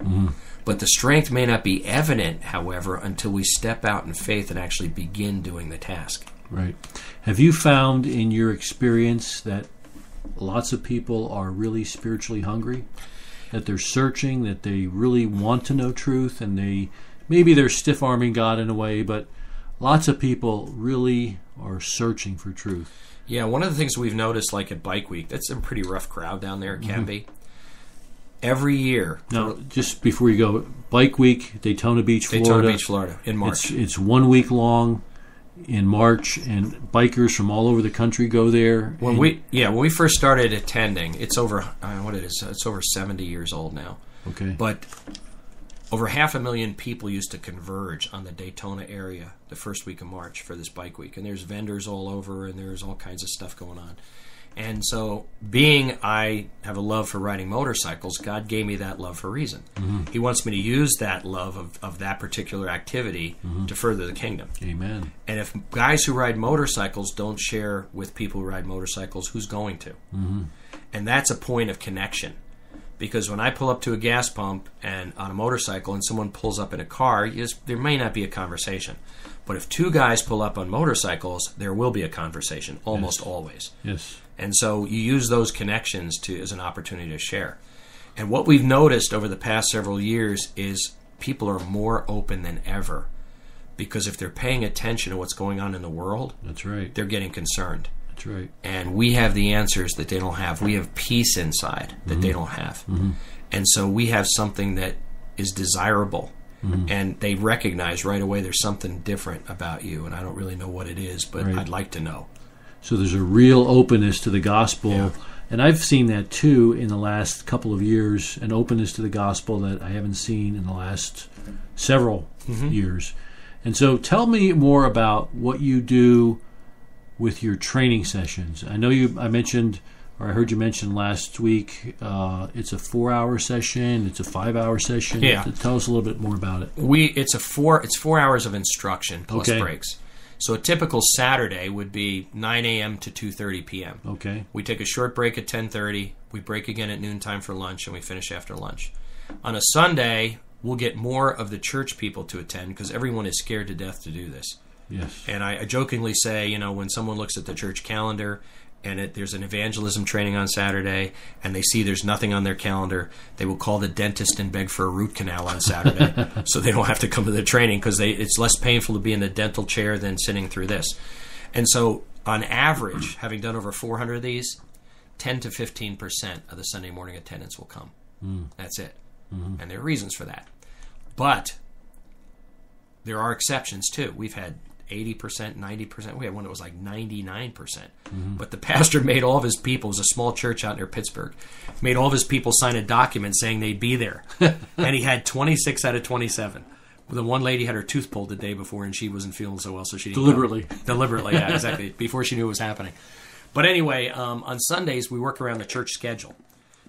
But the strength may not be evident, however, until we step out in faith and actually begin doing the task. Right. Have you found in your experience that lots of people are really spiritually hungry? That they're searching, that they really want to know truth, and they maybe they're stiff arming God in a way, but lots of people really are searching for truth. Yeah, one of the things we've noticed, like at Bike Week, that's a pretty rough crowd down there. It can mm-hmm. be. Every year, Now, just before you go, Bike Week, Daytona Beach, Florida. Daytona Beach, Florida, in March. It's it's one week long in March, and bikers from all over the country go there. When we yeah when we first started attending, it's over uh, what it is. It's over seventy years old now. okay, But over half a million people used to converge on the Daytona area the first week of March for this bike week, and there's vendors all over, and there's all kinds of stuff going on. And so, being I have a love for riding motorcycles, God gave me that love for a reason. He wants me to use that love of, of that particular activity to further the kingdom. Amen. And if guys who ride motorcycles don't share with people who ride motorcycles, who's going to? Mm-hmm. And that's a point of connection. Because when I pull up to a gas pump and on a motorcycle and someone pulls up in a car, yes, there may not be a conversation. But if two guys pull up on motorcycles, there will be a conversation almost always. Yes. And so you use those connections to as an opportunity to share. And what we've noticed over the past several years is people are more open than ever because if they're paying attention to what's going on in the world, That's right. they're getting concerned. That's right. And we have the answers that they don't have. We have peace inside that they mm-hmm. don't have. Mm-hmm. And so we have something that is desirable. Mm-hmm. And they recognize right away there's something different about you. And I don't really know what it is, but Right. I'd like to know. So there's a real openness to the gospel. Yeah. And I've seen that too in the last couple of years, an openness to the gospel that I haven't seen in the last several years. And so tell me more about what you do with your training sessions. I know you I mentioned or I heard you mention last week uh, it's a 4-hour session, it's a 5-hour session. Yeah. Tell us a little bit more about it. We it's a four it's four hours of instruction plus Okay. breaks. So a typical Saturday would be 9 a.m. to 2:30 p.m. Okay. We take a short break at 10:30. We break again at noontime for lunch, and we finish after lunch. On a Sunday, we'll get more of the church people to attend because everyone is scared to death to do this. Yes. And I, I jokingly say, you know, when someone looks at the church calendar and it, there's an evangelism training on Saturday, and they see there's nothing on their calendar, they will call the dentist and beg for a root canal on Saturday, so they don't have to come to the training because it's less painful to be in the dental chair than sitting through this. And so, on average, having done over 400 of these, 10 to 15 percent of the Sunday morning attendance will come. Hmm. That's it, hmm. and there are reasons for that. But there are exceptions too. We've had 80%, 90%. We had one that was like 99%. percent But the pastor made all of his people, it was a small church out near Pittsburgh, made all of his people sign a document saying they'd be there. and he had 26 out of 27. The one lady had her tooth pulled the day before and she wasn't feeling so well, so she come. Deliberately. Deliberately, yeah, exactly. Before she knew it was happening. But anyway, um, on Sundays, we work around the church schedule.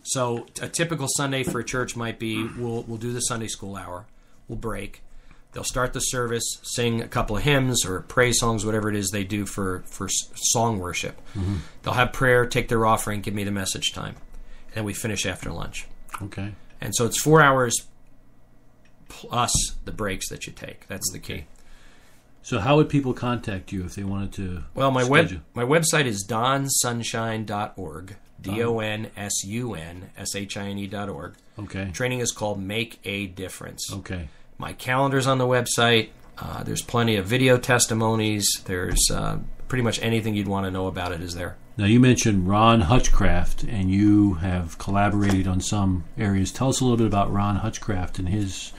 So a typical Sunday for a church might be we'll we'll do the Sunday school hour, we'll break, they'll start the service, sing a couple of hymns or praise songs, whatever it is they do for for song worship. Mm-hmm. They'll have prayer, take their offering, give me the message time, and then we finish after lunch. Okay. And so it's four hours plus the breaks that you take. That's the key. So how would people contact you if they wanted to Well, my schedule? web my website is donsunshine.org. D O N S U N S H I N E dot org. Okay. Training is called Make a Difference. Okay. My calendar's on the website. Uh, there's plenty of video testimonies. There's uh, pretty much anything you'd want to know about it is there. Now you mentioned Ron Hutchcraft, and you have collaborated on some areas. Tell us a little bit about Ron Hutchcraft and his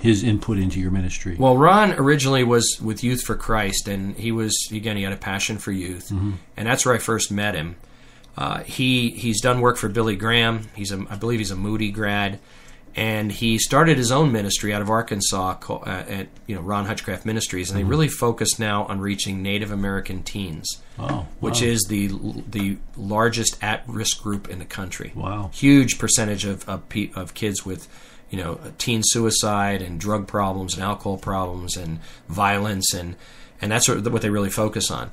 his input into your ministry. Well, Ron originally was with Youth for Christ, and he was again he had a passion for youth, and that's where I first met him. Uh, he he's done work for Billy Graham. He's a I believe he's a Moody grad, and he started his own ministry out of Arkansas called, uh, at you know Ron Hutchcraft Ministries, and they really focus now on reaching Native American teens, oh, which wow. is the the largest at risk group in the country wow. huge percentage of of, of kids with you know teen suicide and drug problems and alcohol problems and violence and and that's what, what they really focus on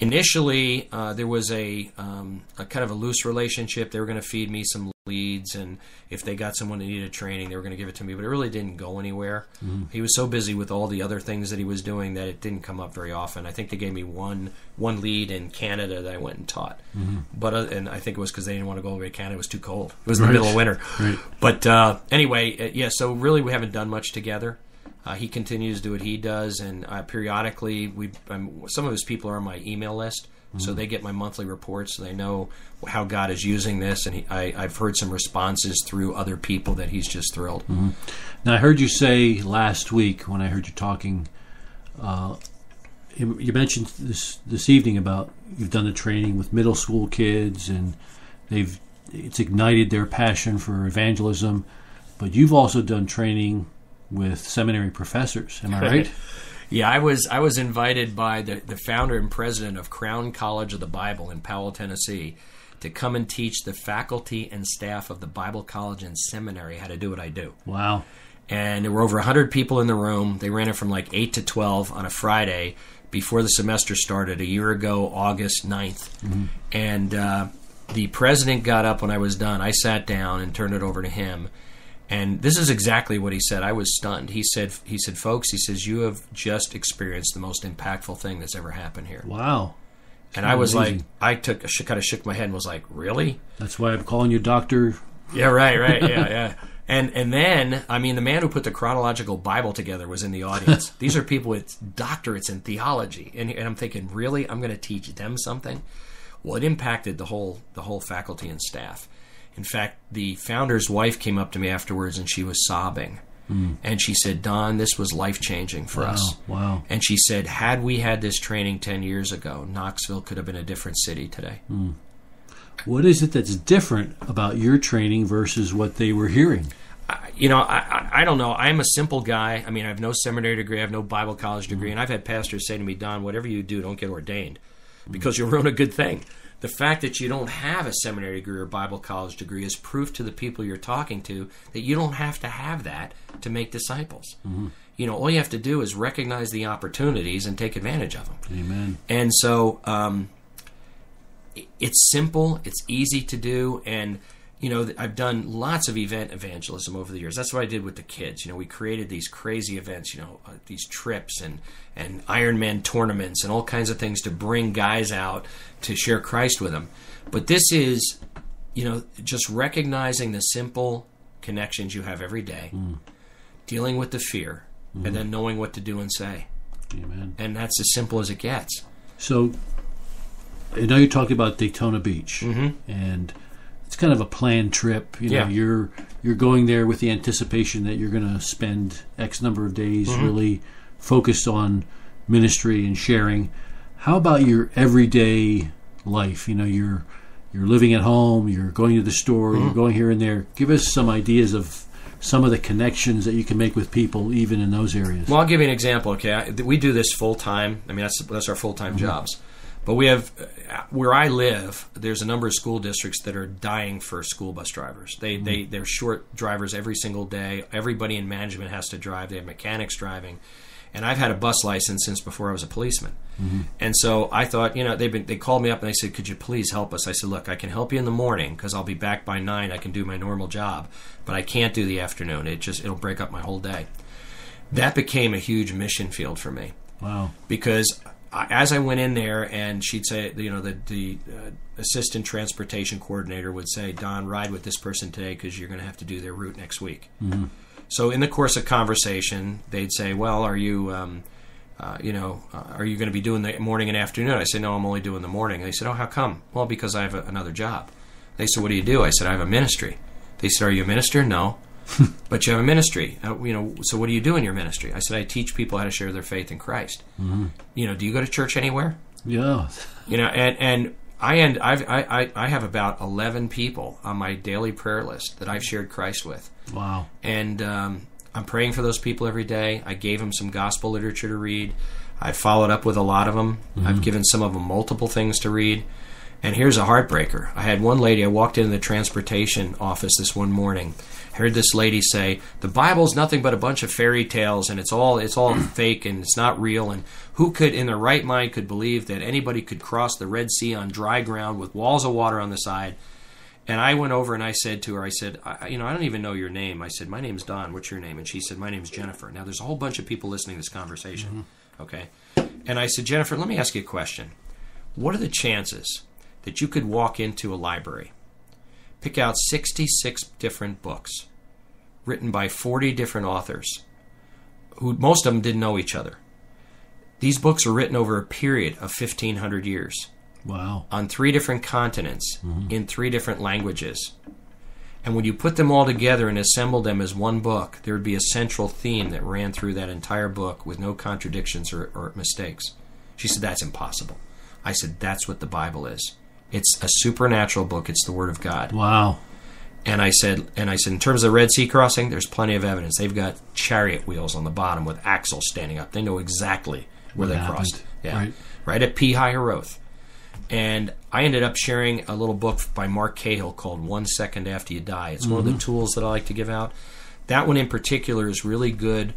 initially uh, there was a, um, a kind of a loose relationship. They were going to feed me some leads, and if they got someone that needed training, they were going to give it to me. But it really didn't go anywhere. Mm-hmm. He was so busy with all the other things that he was doing that it didn't come up very often. I think they gave me one one lead in Canada that I went and taught, Mm-hmm. but uh, and I think it was because they didn't want to go over to Canada. It was too cold. It was in Right. the middle of winter. Right. But uh, anyway, uh, yeah. So really, we haven't done much together. Uh, he continues to do what he does, and uh, periodically, we um, some of his people are on my email list, so they get my monthly reports. So they know how God is using this, and he, I, I've heard some responses through other people that he's just thrilled. Now, I heard you say last week when I heard you talking, uh, you you mentioned this this evening about you've done the training with middle school kids and they've it's ignited their passion for evangelism, but you've also done training with seminary professors. Am I right? Yeah, I was I was invited by the, the founder and president of Crown College of the Bible in Powell, Tennessee, to come and teach the faculty and staff of the Bible College and Seminary how to do what I do. wow. and there were over 100 people in the room. They ran it from like 8 to 12 on a Friday before the semester started a year ago, August 9th. And uh, the president got up when I was done. I sat down and turned it over to him. And this is exactly what he said. I was stunned. He said, "He said, folks, he says you have just experienced the most impactful thing that's ever happened here." Wow. And I was amazing. like, I took, kind of shook my head and was like, "Really?" That's why I'm calling you Doctor. Yeah, right, right, yeah, yeah. And and then, I mean, the man who put the chronological Bible together was in the audience. These are people with doctorates in theology, and, and I'm thinking, really, I'm going to teach them something? Well, it impacted the whole the whole faculty and staff. In fact, the founder's wife came up to me afterwards, and she was sobbing, hmm. and she said, "Don, this was life changing for us." Wow. Wow. And she said, had we had this training 10 years ago, Knoxville could have been a different city today. Hmm. What is it that's different about your training versus what they were hearing? I- you know, I, I, I don't know. I'm a simple guy. I mean, I have no seminary degree, I have no Bible college degree, hmm. and I've had pastors say to me, Don, whatever you do, don't get ordained because you'll ruin a good thing. The fact that you don't have a seminary degree or Bible college degree is proof to the people you're talking to that you don't have to have that to make disciples. You know, all you have to do is recognize the opportunities and take advantage of them. Amen. And so um, it's simple, it's easy to do, and you know I've done lots of event evangelism over the years. That's what I did with the kids. You know, we created these crazy events, you know, uh, these trips and and Ironman tournaments and all kinds of things to bring guys out to share Christ with them. But this is, you know, just recognizing the simple connections you have every day, dealing with the fear, and then knowing what to do and say. Amen. And that's as simple as it gets. So, I know you're talking about Daytona Beach, Mhm. and it's kind of a planned trip. You know, Yeah. you're you're going there with the anticipation that you're going to spend X number of days Mm-hmm. really focused on ministry and sharing. How about your everyday life? You know, you're you're living at home, you're going to the store, Mm-hmm. you're going here and there. Give us some ideas of some of the connections that you can make with people, even in those areas. Well, I'll give you an example. Okay, I, we do this full time. I mean, that's that's our full time jobs. But we have uh, where I live. There's a number of school districts that are dying for school bus drivers. They they they're short drivers every single day. Everybody in management has to drive. They have mechanics driving. And I've had a bus license since before I was a policeman. And so I thought, you know, they've been, they called me up and they said, "Could you please help us?" I said, "Look, I can help you in the morning because I'll be back by nine. I can do my normal job, but I can't do the afternoon. It just it'll break up my whole day." That became a huge mission field for me Wow. because as I went in there and she'd say, you know, the, the uh, assistant transportation coordinator would say, Don, ride with this person today because you're going to have to do their route next week. So in the course of conversation, they'd say, well, are you, um, uh, you know, uh, are you going to be doing the morning and afternoon? I said, no, I'm only doing the morning. They said, oh, how come? Well, because I have a, another job. They said, what do you do? I said, I have a ministry. They said, are you a minister? No. but you have a ministry. Uh, you know, so what do you do in your ministry? I said, I teach people how to share their faith in Christ. You know, do you go to church anywhere? Yeah. You know, and and I end I've, I I I have about eleven people on my daily prayer list that I've shared Christ with, Wow. and um, I'm praying for those people every day. I gave them some gospel literature to read. I followed up with a lot of them. I've given some of them multiple things to read, And here's a heartbreaker. I had one lady, I walked into the transportation office this one morning. Heard this lady say, "The Bible's nothing but a bunch of fairy tales and it's all it's all fake and it's not real and who could in their right mind could believe that anybody could cross the Red Sea on dry ground with walls of water on the side?" And I went over and I said to her, I said, I, you know, I don't even know your name. I said, my name's Don. What's your name? And she said, my name's Jennifer. Now, there's a whole bunch of people listening to this conversation. Mm-hmm. Okay. And I said, Jennifer, let me ask you a question. What are the chances that you could walk into a library, pick out 66 different books written by 40 different authors, who most of them didn't know each other? These books were written over a period of 1,500 years Wow. on three different continents mm-hmm. in three different languages. And when you put them all together and assemble them as one book, there would be a central theme that ran through that entire book with no contradictions or, or mistakes. She said, That's impossible. I said, That's what the Bible is. It's a supernatural book, it's the Word of God. Wow. And I said, and I said, in terms of the Red Sea crossing, there's plenty of evidence. They've got chariot wheels on the bottom with axles standing up. They know exactly where What they happened. crossed. Yeah, Right. right, at Pi Hiroth. And I ended up sharing a little book by Mark Cahill called One Second After You Die. It's one of the mm-hmm. tools that I like to give out. That one in particular is really good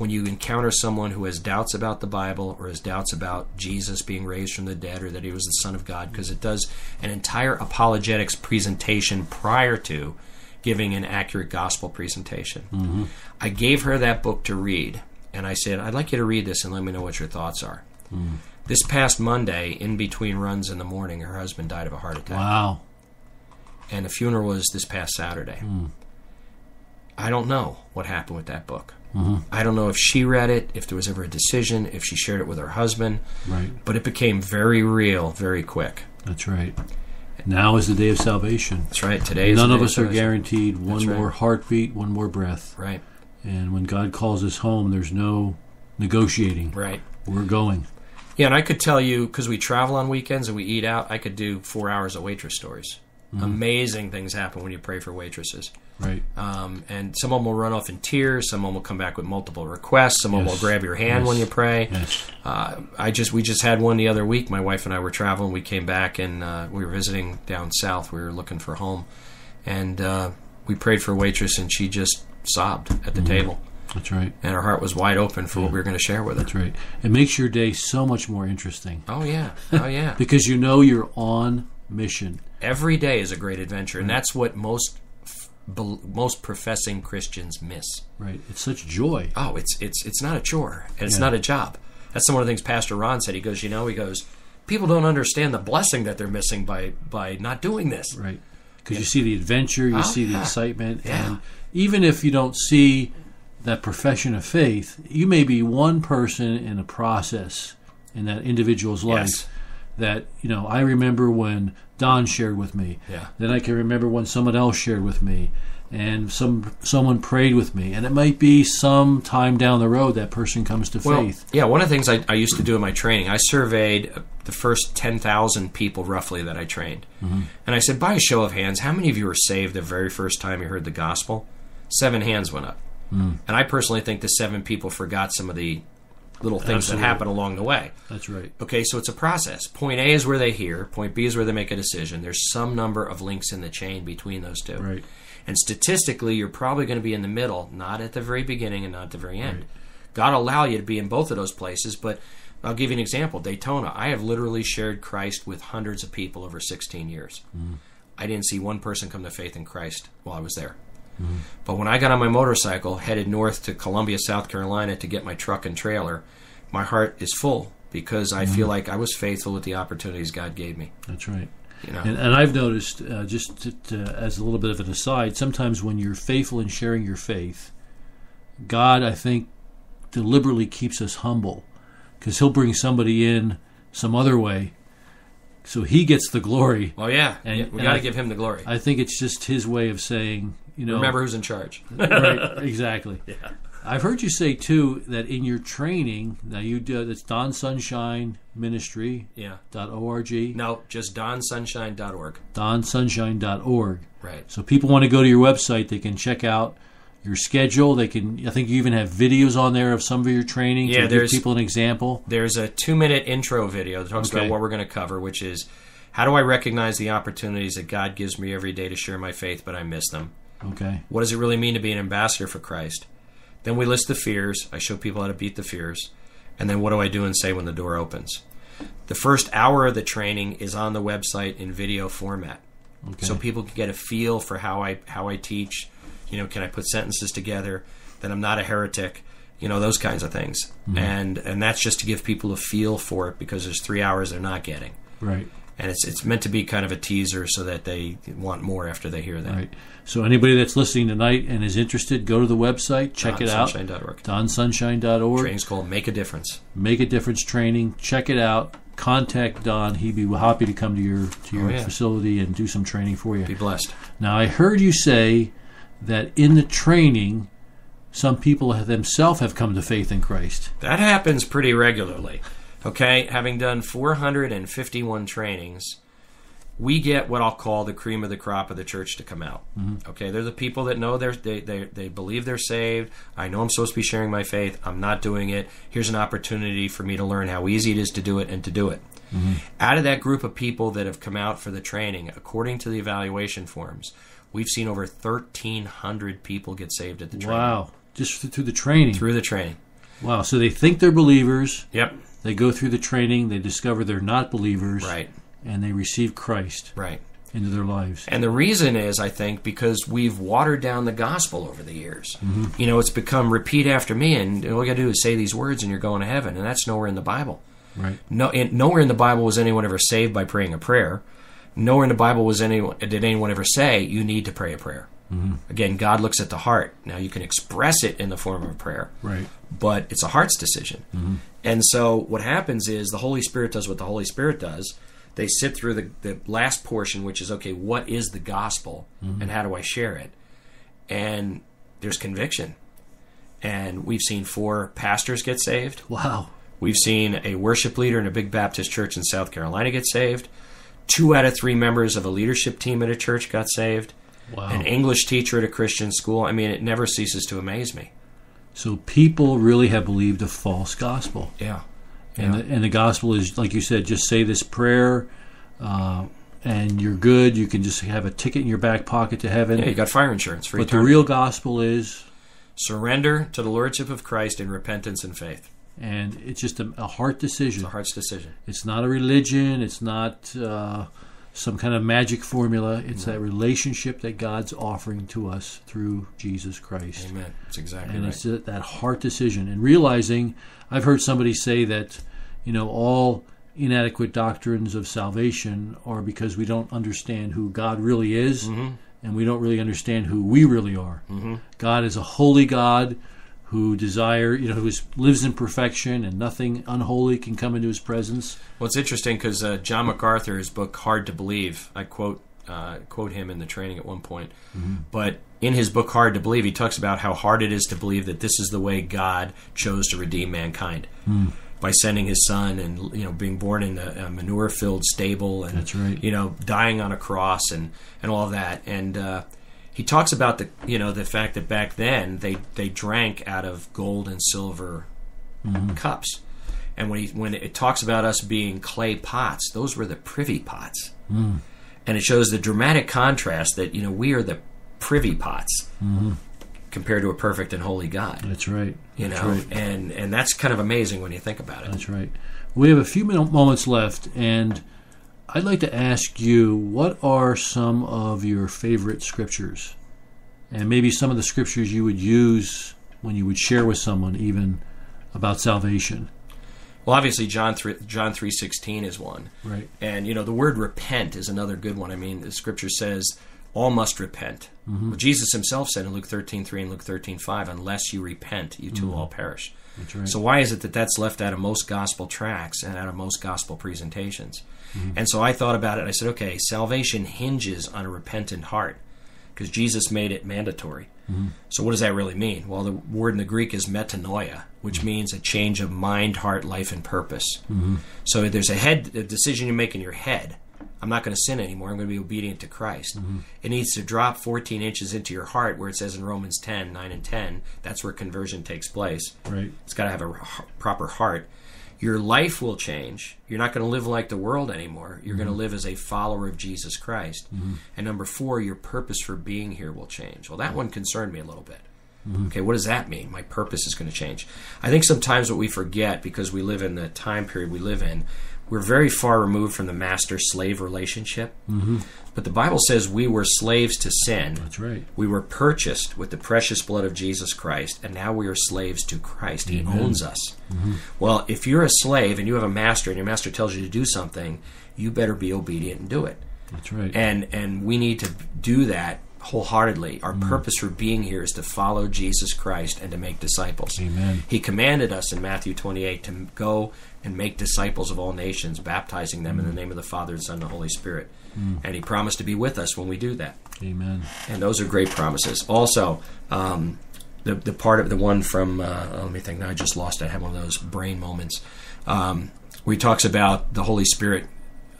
when you encounter someone who has doubts about the Bible or has doubts about Jesus being raised from the dead or that he was the Son of God, because it does an entire apologetics presentation prior to giving an accurate gospel presentation. Mm-hmm. I gave her that book to read, and I said, I'd like you to read this and let me know what your thoughts are. Mm. This past Monday, in between runs in the morning, her husband died of a heart attack Wow. and the funeral was this past Saturday. Mm. I don't know what happened with that book. Mm-hmm. I don't know if she read it, if there was ever a decision, if she shared it with her husband, Right. but it became very real very quick. That's right. Now is the day of salvation. That's right. Today None the of us are guaranteed one That's right. more heartbeat, one more breath. Right, And when God calls us home, there's no negotiating. right. We're going. Yeah, and I could tell you because we travel on weekends and we eat out. I could do four hours of waitress stories. Amazing things happen when you pray for waitresses. Right. Um, and some of them will run off in tears. Some of them will come back with multiple requests. Some of them Yes. will grab your hand Yes. when you pray. Yes. Uh, I just we just had one the other week. My wife and I were traveling. We came back and uh, we were visiting down south. We were looking for a home, and uh, we prayed for a waitress, and she just sobbed at the table, That's right. and her heart was wide open for what we were going to share with her. That's right. It makes your day so much more interesting Oh yeah, oh yeah. because you know you're on mission. Every day is a great adventure, and that's what most most professing Christians miss. Right. It's such joy. oh, it's it's it's not a chore and it's Yeah. not a job. That's some of the things Pastor Ron said. He goes, you know, he goes, people don't understand the blessing that they're missing by by not doing this. Right. Because you see the adventure, you Oh, see the ah, yeah. excitement, Yeah. and even if you don't see that profession of faith, you may be one person in a process in that individual's life Yes. That you know. I remember when Don shared with me. Yeah. Then I can remember when someone else shared with me, and some someone prayed with me, and it might be some time down the road that person comes to Well, faith. yeah, one of the things I, I used to do in my training, I surveyed the first 10,000 people roughly that I trained. Mm-hmm. And I said, by a show of hands, how many of you were saved the very first time you heard the gospel? Seven hands went up. Mm. And I personally think the seven people forgot some of the little things Absolutely. that happen along the way. That's right. Okay, so it's a process. Point A is where they hear, point B is where they make a decision. There's some number of links in the chain between those two. Right. And statistically, you're probably going to be in the middle, not at the very beginning and not at the very end. Right. God allow you to be in both of those places, but I'll give you an example. Daytona, I have literally shared Christ with hundreds of people over 16 years. Mm. I didn't see one person come to faith in Christ while I was there. But when I got on my motorcycle, headed north to Columbia, South Carolina to get my truck and trailer, my heart is full because I feel like I was faithful with the opportunities God gave me. That's right. You know, And, and I've noticed, uh, just to, to, as a little bit of an aside, sometimes when you're faithful in sharing your faith, God, I think, deliberately keeps us humble because He'll bring somebody in some other way, so He gets the glory. well, yeah, And- yeah, we got to give Him the glory. I think it's just His way of saying, you know, Remember who's in charge. right? Exactly. Yeah. I've heard you say too that in your training, now you do it's Don Sunshine Ministry yeah. dot org, No, just donsunshine.org. donsunshine.org. Right. So people want to go to your website, they can check out your schedule. They can, I think you even have videos on there of some of your training Yeah, to give there's- people an example. There's a two minute intro video that talks Okay. about what we're going to cover, which is How do I recognize the opportunities that God gives me every day to share my faith, but I miss them? Okay. What does it really mean to be an ambassador for Christ? Then we list the fears. I show people how to beat the fears. And then what do I do and say when the door opens? The first hour of the training is on the website in video format. Okay. So people can get a feel for how I how I teach. You know, can I put sentences together? That I'm not a heretic. You know, those kinds of things. Mm-hmm. And and that's just to give people a feel for it because there's three hours they're not getting. right. And it's it's meant to be kind of a teaser so that they want more after they hear that. Right. So anybody that's listening tonight and is interested, go to the website, check it out. Sunshine.org. DonSunshine.org. Training's called Make a Difference. Make a difference training. Check it out. Contact Don. He'd be happy to come to your to your Oh, yeah. facility and do some training for you. Be blessed. Now I heard you say that in the training, some people have themselves have come to faith in Christ. That happens pretty regularly. Okay, having done 451 trainings, we get what I'll call the cream of the crop of the church to come out. Mm-hmm. Okay, they're the people that know they're, they they they believe they're saved. I know I'm supposed to be sharing my faith. I'm not doing it. Here's an opportunity for me to learn how easy it is to do it and to do it. Mm-hmm. Out of that group of people that have come out for the training, according to the evaluation forms, we've seen over 1,300 people get saved at the training Wow. Just through the training. through the training. Wow. So they think they're believers. Yep. They go through the training. They discover they're not believers. Right. And they receive Christ Right. into their lives. And the reason is, I think, because we've watered down the gospel over the years. Mm-hmm. You know, it's become repeat after me, and all you got to do is say these words, and you're going to heaven. And that's nowhere in the Bible. Right. No, in, nowhere in the Bible was anyone ever saved by praying a prayer. Nowhere in the Bible was anyone did anyone ever say you need to pray a prayer. Mm-hmm. Again, God looks at the heart. Now you can express it in the form of prayer, Right. but it's a heart's decision. Mm-hmm. And so what happens is the Holy Spirit does what the Holy Spirit does. They sit through the, the last portion, which is okay, what is the gospel mm-hmm. and how do I share it? And there's conviction. And we've seen four pastors get saved. Wow. We've seen a worship leader in a big Baptist church in South Carolina get saved. Two out of three members of a leadership team at a church got saved. Wow. An English teacher at a Christian school. I mean, it never ceases to amaze me. So people really have believed a false gospel. Yeah. And, Yeah. the, and the gospel is, like you said, just say this prayer uh, and you're good. You can just have a ticket in your back pocket to heaven. Yeah, you got fire insurance for but the real gospel is, Surrender to the Lordship of Christ in repentance and faith. and it's just a, a heart decision. It's a heart's decision. It's not a religion. It's not uh, some kind of magic formula. It's that relationship that God's offering to us through Jesus Christ. Amen. That's exactly and right. it's that that heart decision and realizing i've heard somebody say that you know all inadequate doctrines of salvation are because we don't understand who god really is Mm-hmm. and we don't really understand who we really are god is a holy god who desire you know who lives in perfection and nothing unholy can come into his presence Well, it's interesting because uh, John MacArthur, his book "Hard to Believe," I quote uh, quote him in the training at one point. But in his book "Hard to Believe," he talks about how hard it is to believe that this is the way God chose to redeem mankind by sending His Son and you know being born in a, a manure-filled stable and right. you know dying on a cross and and all that and. Uh, he talks about the you know the fact that back then they they drank out of gold and silver mm-hmm. cups. And when he, when it talks about us being clay pots, those were the privy pots. Mm. And it shows the dramatic contrast that you know we are the privy pots mm-hmm. compared to a perfect and holy God. that's right You that's know, right and and that's kind of amazing when you think about it. That's right. We have a few moments left, and I'd like to ask you what are some of your favorite scriptures? And maybe some of the scriptures you would use when you would share with someone, even about salvation. Well, obviously John three, John three sixteen is one. Right. And you know, the word repent is another good one. I mean, the scripture says all must repent. Mm-hmm. Well, Jesus himself said in Luke 13:3 and Luke 13:5, unless you repent, you too will all perish. Right. So why is it that that's left out of most gospel tracts and out of most gospel presentations? Mm-hmm. And so I thought about it. and I said, okay, salvation hinges on a repentant heart because Jesus made it mandatory. Mm-hmm. So what does that really mean? Well, the word in the Greek is metanoia, which mm-hmm. means a change of mind, heart, life, and purpose. So there's a head a decision you make in your head. I'm not going to sin anymore. I'm going to be obedient to Christ. It needs to drop 14 inches into your heart, where it says in Romans 10, 9 and 10, that's where conversion takes place. Right. It's got to have a proper heart. Your life will change. You're not going to live like the world anymore. You're going to mm-hmm. live as a follower of Jesus Christ. Mm-hmm. And number four, your purpose for being here will change. Well, that mm-hmm. one concerned me a little bit. Okay, what does that mean? My purpose is going to change. I think sometimes what we forget because we live in the time period we live in, we're very far removed from the master slave relationship. Mm-hmm. But the Bible says we were slaves to sin. That's right. We were purchased with the precious blood of Jesus Christ, and now we are slaves to Christ. He owns us. Well, if you're a slave and you have a master, and your master tells you to do something, you better be obedient and do it. That's right. And and we need to do that wholeheartedly. Our purpose for being here is to follow Jesus Christ and to make disciples. Amen. He commanded us in Matthew 28 to go and make disciples of all nations, baptizing them in the name of the Father, and Son, and the Holy Spirit. And he promised to be with us when we do that Amen. and those are great promises. Also, um, the the part of the one from uh, oh, let me think. Now I just lost. it. I had one of those brain moments um, where he talks about the Holy Spirit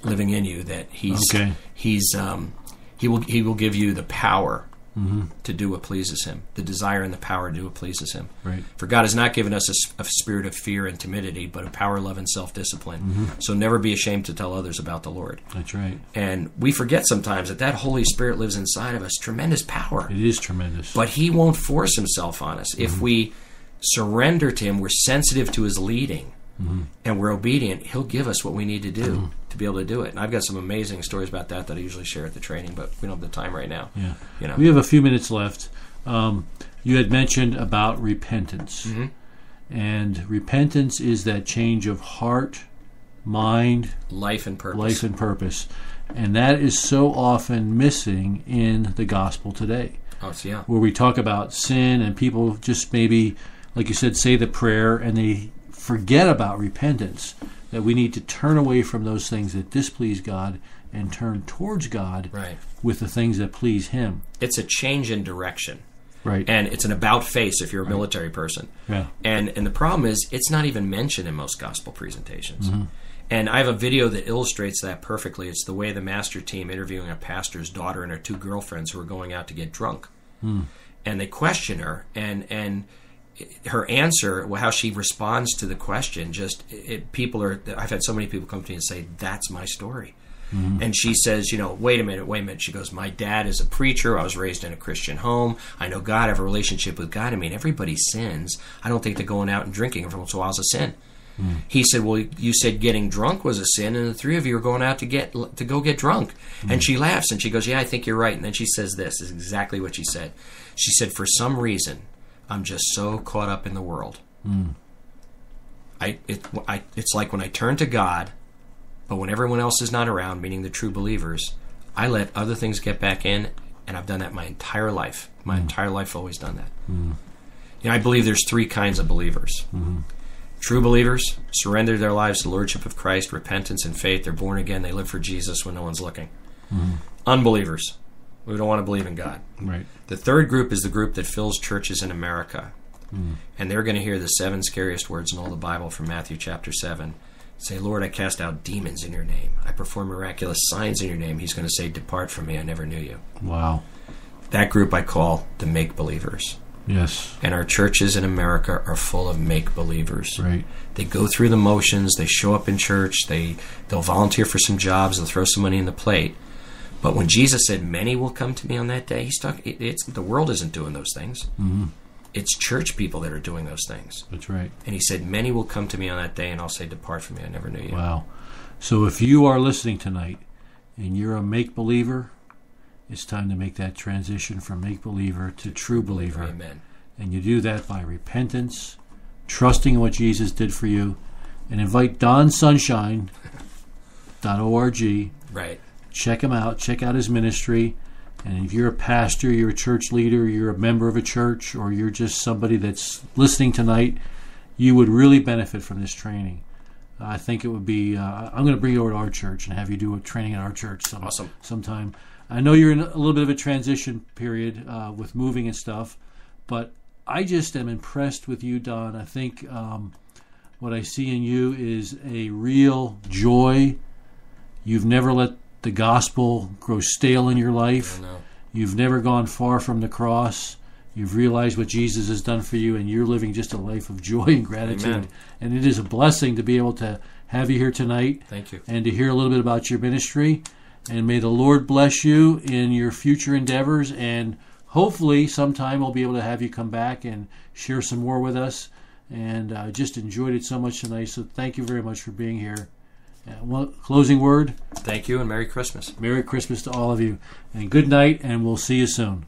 living in you. That he's Okay. he's um, he will he will give you the power to do what pleases him, the desire and the power to do what pleases him. Right. For God has not given us a spirit of fear and timidity, but a power, love, and self discipline. So never be ashamed to tell others about the Lord. That's right. And we forget sometimes that that Holy Spirit lives inside of us, tremendous power. It is tremendous. But He won't force Himself on us. If mm-hmm. we surrender to Him, we're sensitive to His leading, and we're obedient, He'll give us what we need to do to be able to do it. And I've got some amazing stories about that that I usually share at the training, but we don't have the time right now. yeah. You know, We have a few minutes left. Um, you had mentioned about repentance. Mm-hmm. And repentance is that change of heart, mind, life and purpose. life, and purpose. And that is so often missing in the gospel today. oh, so yeah. where we talk about sin and people just maybe, like you said, say the prayer and they forget about repentance. That we need to turn away from those things that displease God and turn towards God Right. with the things that please Him. It's a change in direction. Right. And it's an about face if you're a military person. yeah. And and the problem is it's not even mentioned in most gospel presentations. Mm-hmm. And I have a video that illustrates that perfectly. It's the way the master team interviewing a pastor's daughter and her two girlfriends who are going out to get drunk. Hmm. And they question her and and her answer, how she responds to the question, just it, people are. I've had so many people come to me and say, "That's my story." Mm-hmm. And she says, you know, wait a minute, wait a minute. She goes, my dad is a preacher. I was raised in a Christian home. I know God. I have a relationship with God. I mean, everybody sins. I don't think that going out and drinking every once in a while is a sin. He said, well, you said getting drunk was a sin, and the three of you are going out to get to go get drunk. And she laughs and she goes, yeah, I think you're right. And then she says, this, this is exactly what she said. She said, for some reason, I'm just so caught up in the world. Hmm. I, it, I, it's like when I turn to God, but when everyone else is not around, meaning the true believers, I let other things get back in, and I've done that my entire life. My hmm. entire life, I've always done that. Hmm. You know, I believe there's three kinds of believers. Mm-hmm. True believers surrender their lives to the lordship of Christ, repentance and faith. They're born again. They live for Jesus when no one's looking. Mm-hmm. Unbelievers, we don't want to believe in God. Right. The third group is the group that fills churches in America. Hmm. And they're going to hear the seven scariest words in all the Bible from Matthew chapter 7. Say, Lord, I cast out demons in your name. I perform miraculous signs in your name. He's going to say, Depart from me, I never knew you. Wow. That group I call the make believers. Yes. And our churches in America are full of make believers. Right. They go through the motions, they show up in church, they, they'll volunteer for some jobs, they'll throw some money in the plate. But when Jesus said, Many will come to me on that day, he's talking, it, it's, the world isn't doing those things. Mm-hmm. It's church people that are doing those things. That's right. And he said, Many will come to me on that day, and I'll say, Depart from me, I never knew you. Wow. So if you are listening tonight and you're a make believer, it's time to make that transition from make believer to true believer. Amen. And you do that by repentance, trusting in what Jesus did for you, and invite donsunshine.org. Right. Check him out. Check out his ministry. And if you're a pastor, you're a church leader, you're a member of a church, or you're just somebody that's listening tonight, you would really benefit from this training. I think it would be. Uh, I'm going to bring you over to our church and have you do a training at our church some, Awesome. sometime. I know you're in a little bit of a transition period uh, with moving and stuff, but I just am impressed with you, Don. I think um, what I see in you is a real joy. You've never let the gospel grows stale in your life. You've never gone far from the cross. You've realized what Jesus has done for you, and you're living just a life of joy and gratitude. Amen. And it is a blessing to be able to have you here tonight Thank you. and to hear a little bit about your ministry. And may the Lord bless you in your future endeavors. And hopefully, sometime we'll be able to have you come back and share some more with us. And I uh, just enjoyed it so much tonight. So thank you very much for being here. Uh, well, closing word Thank you and Merry Christmas. Merry Christmas to all of you. And good night, and we'll see you soon.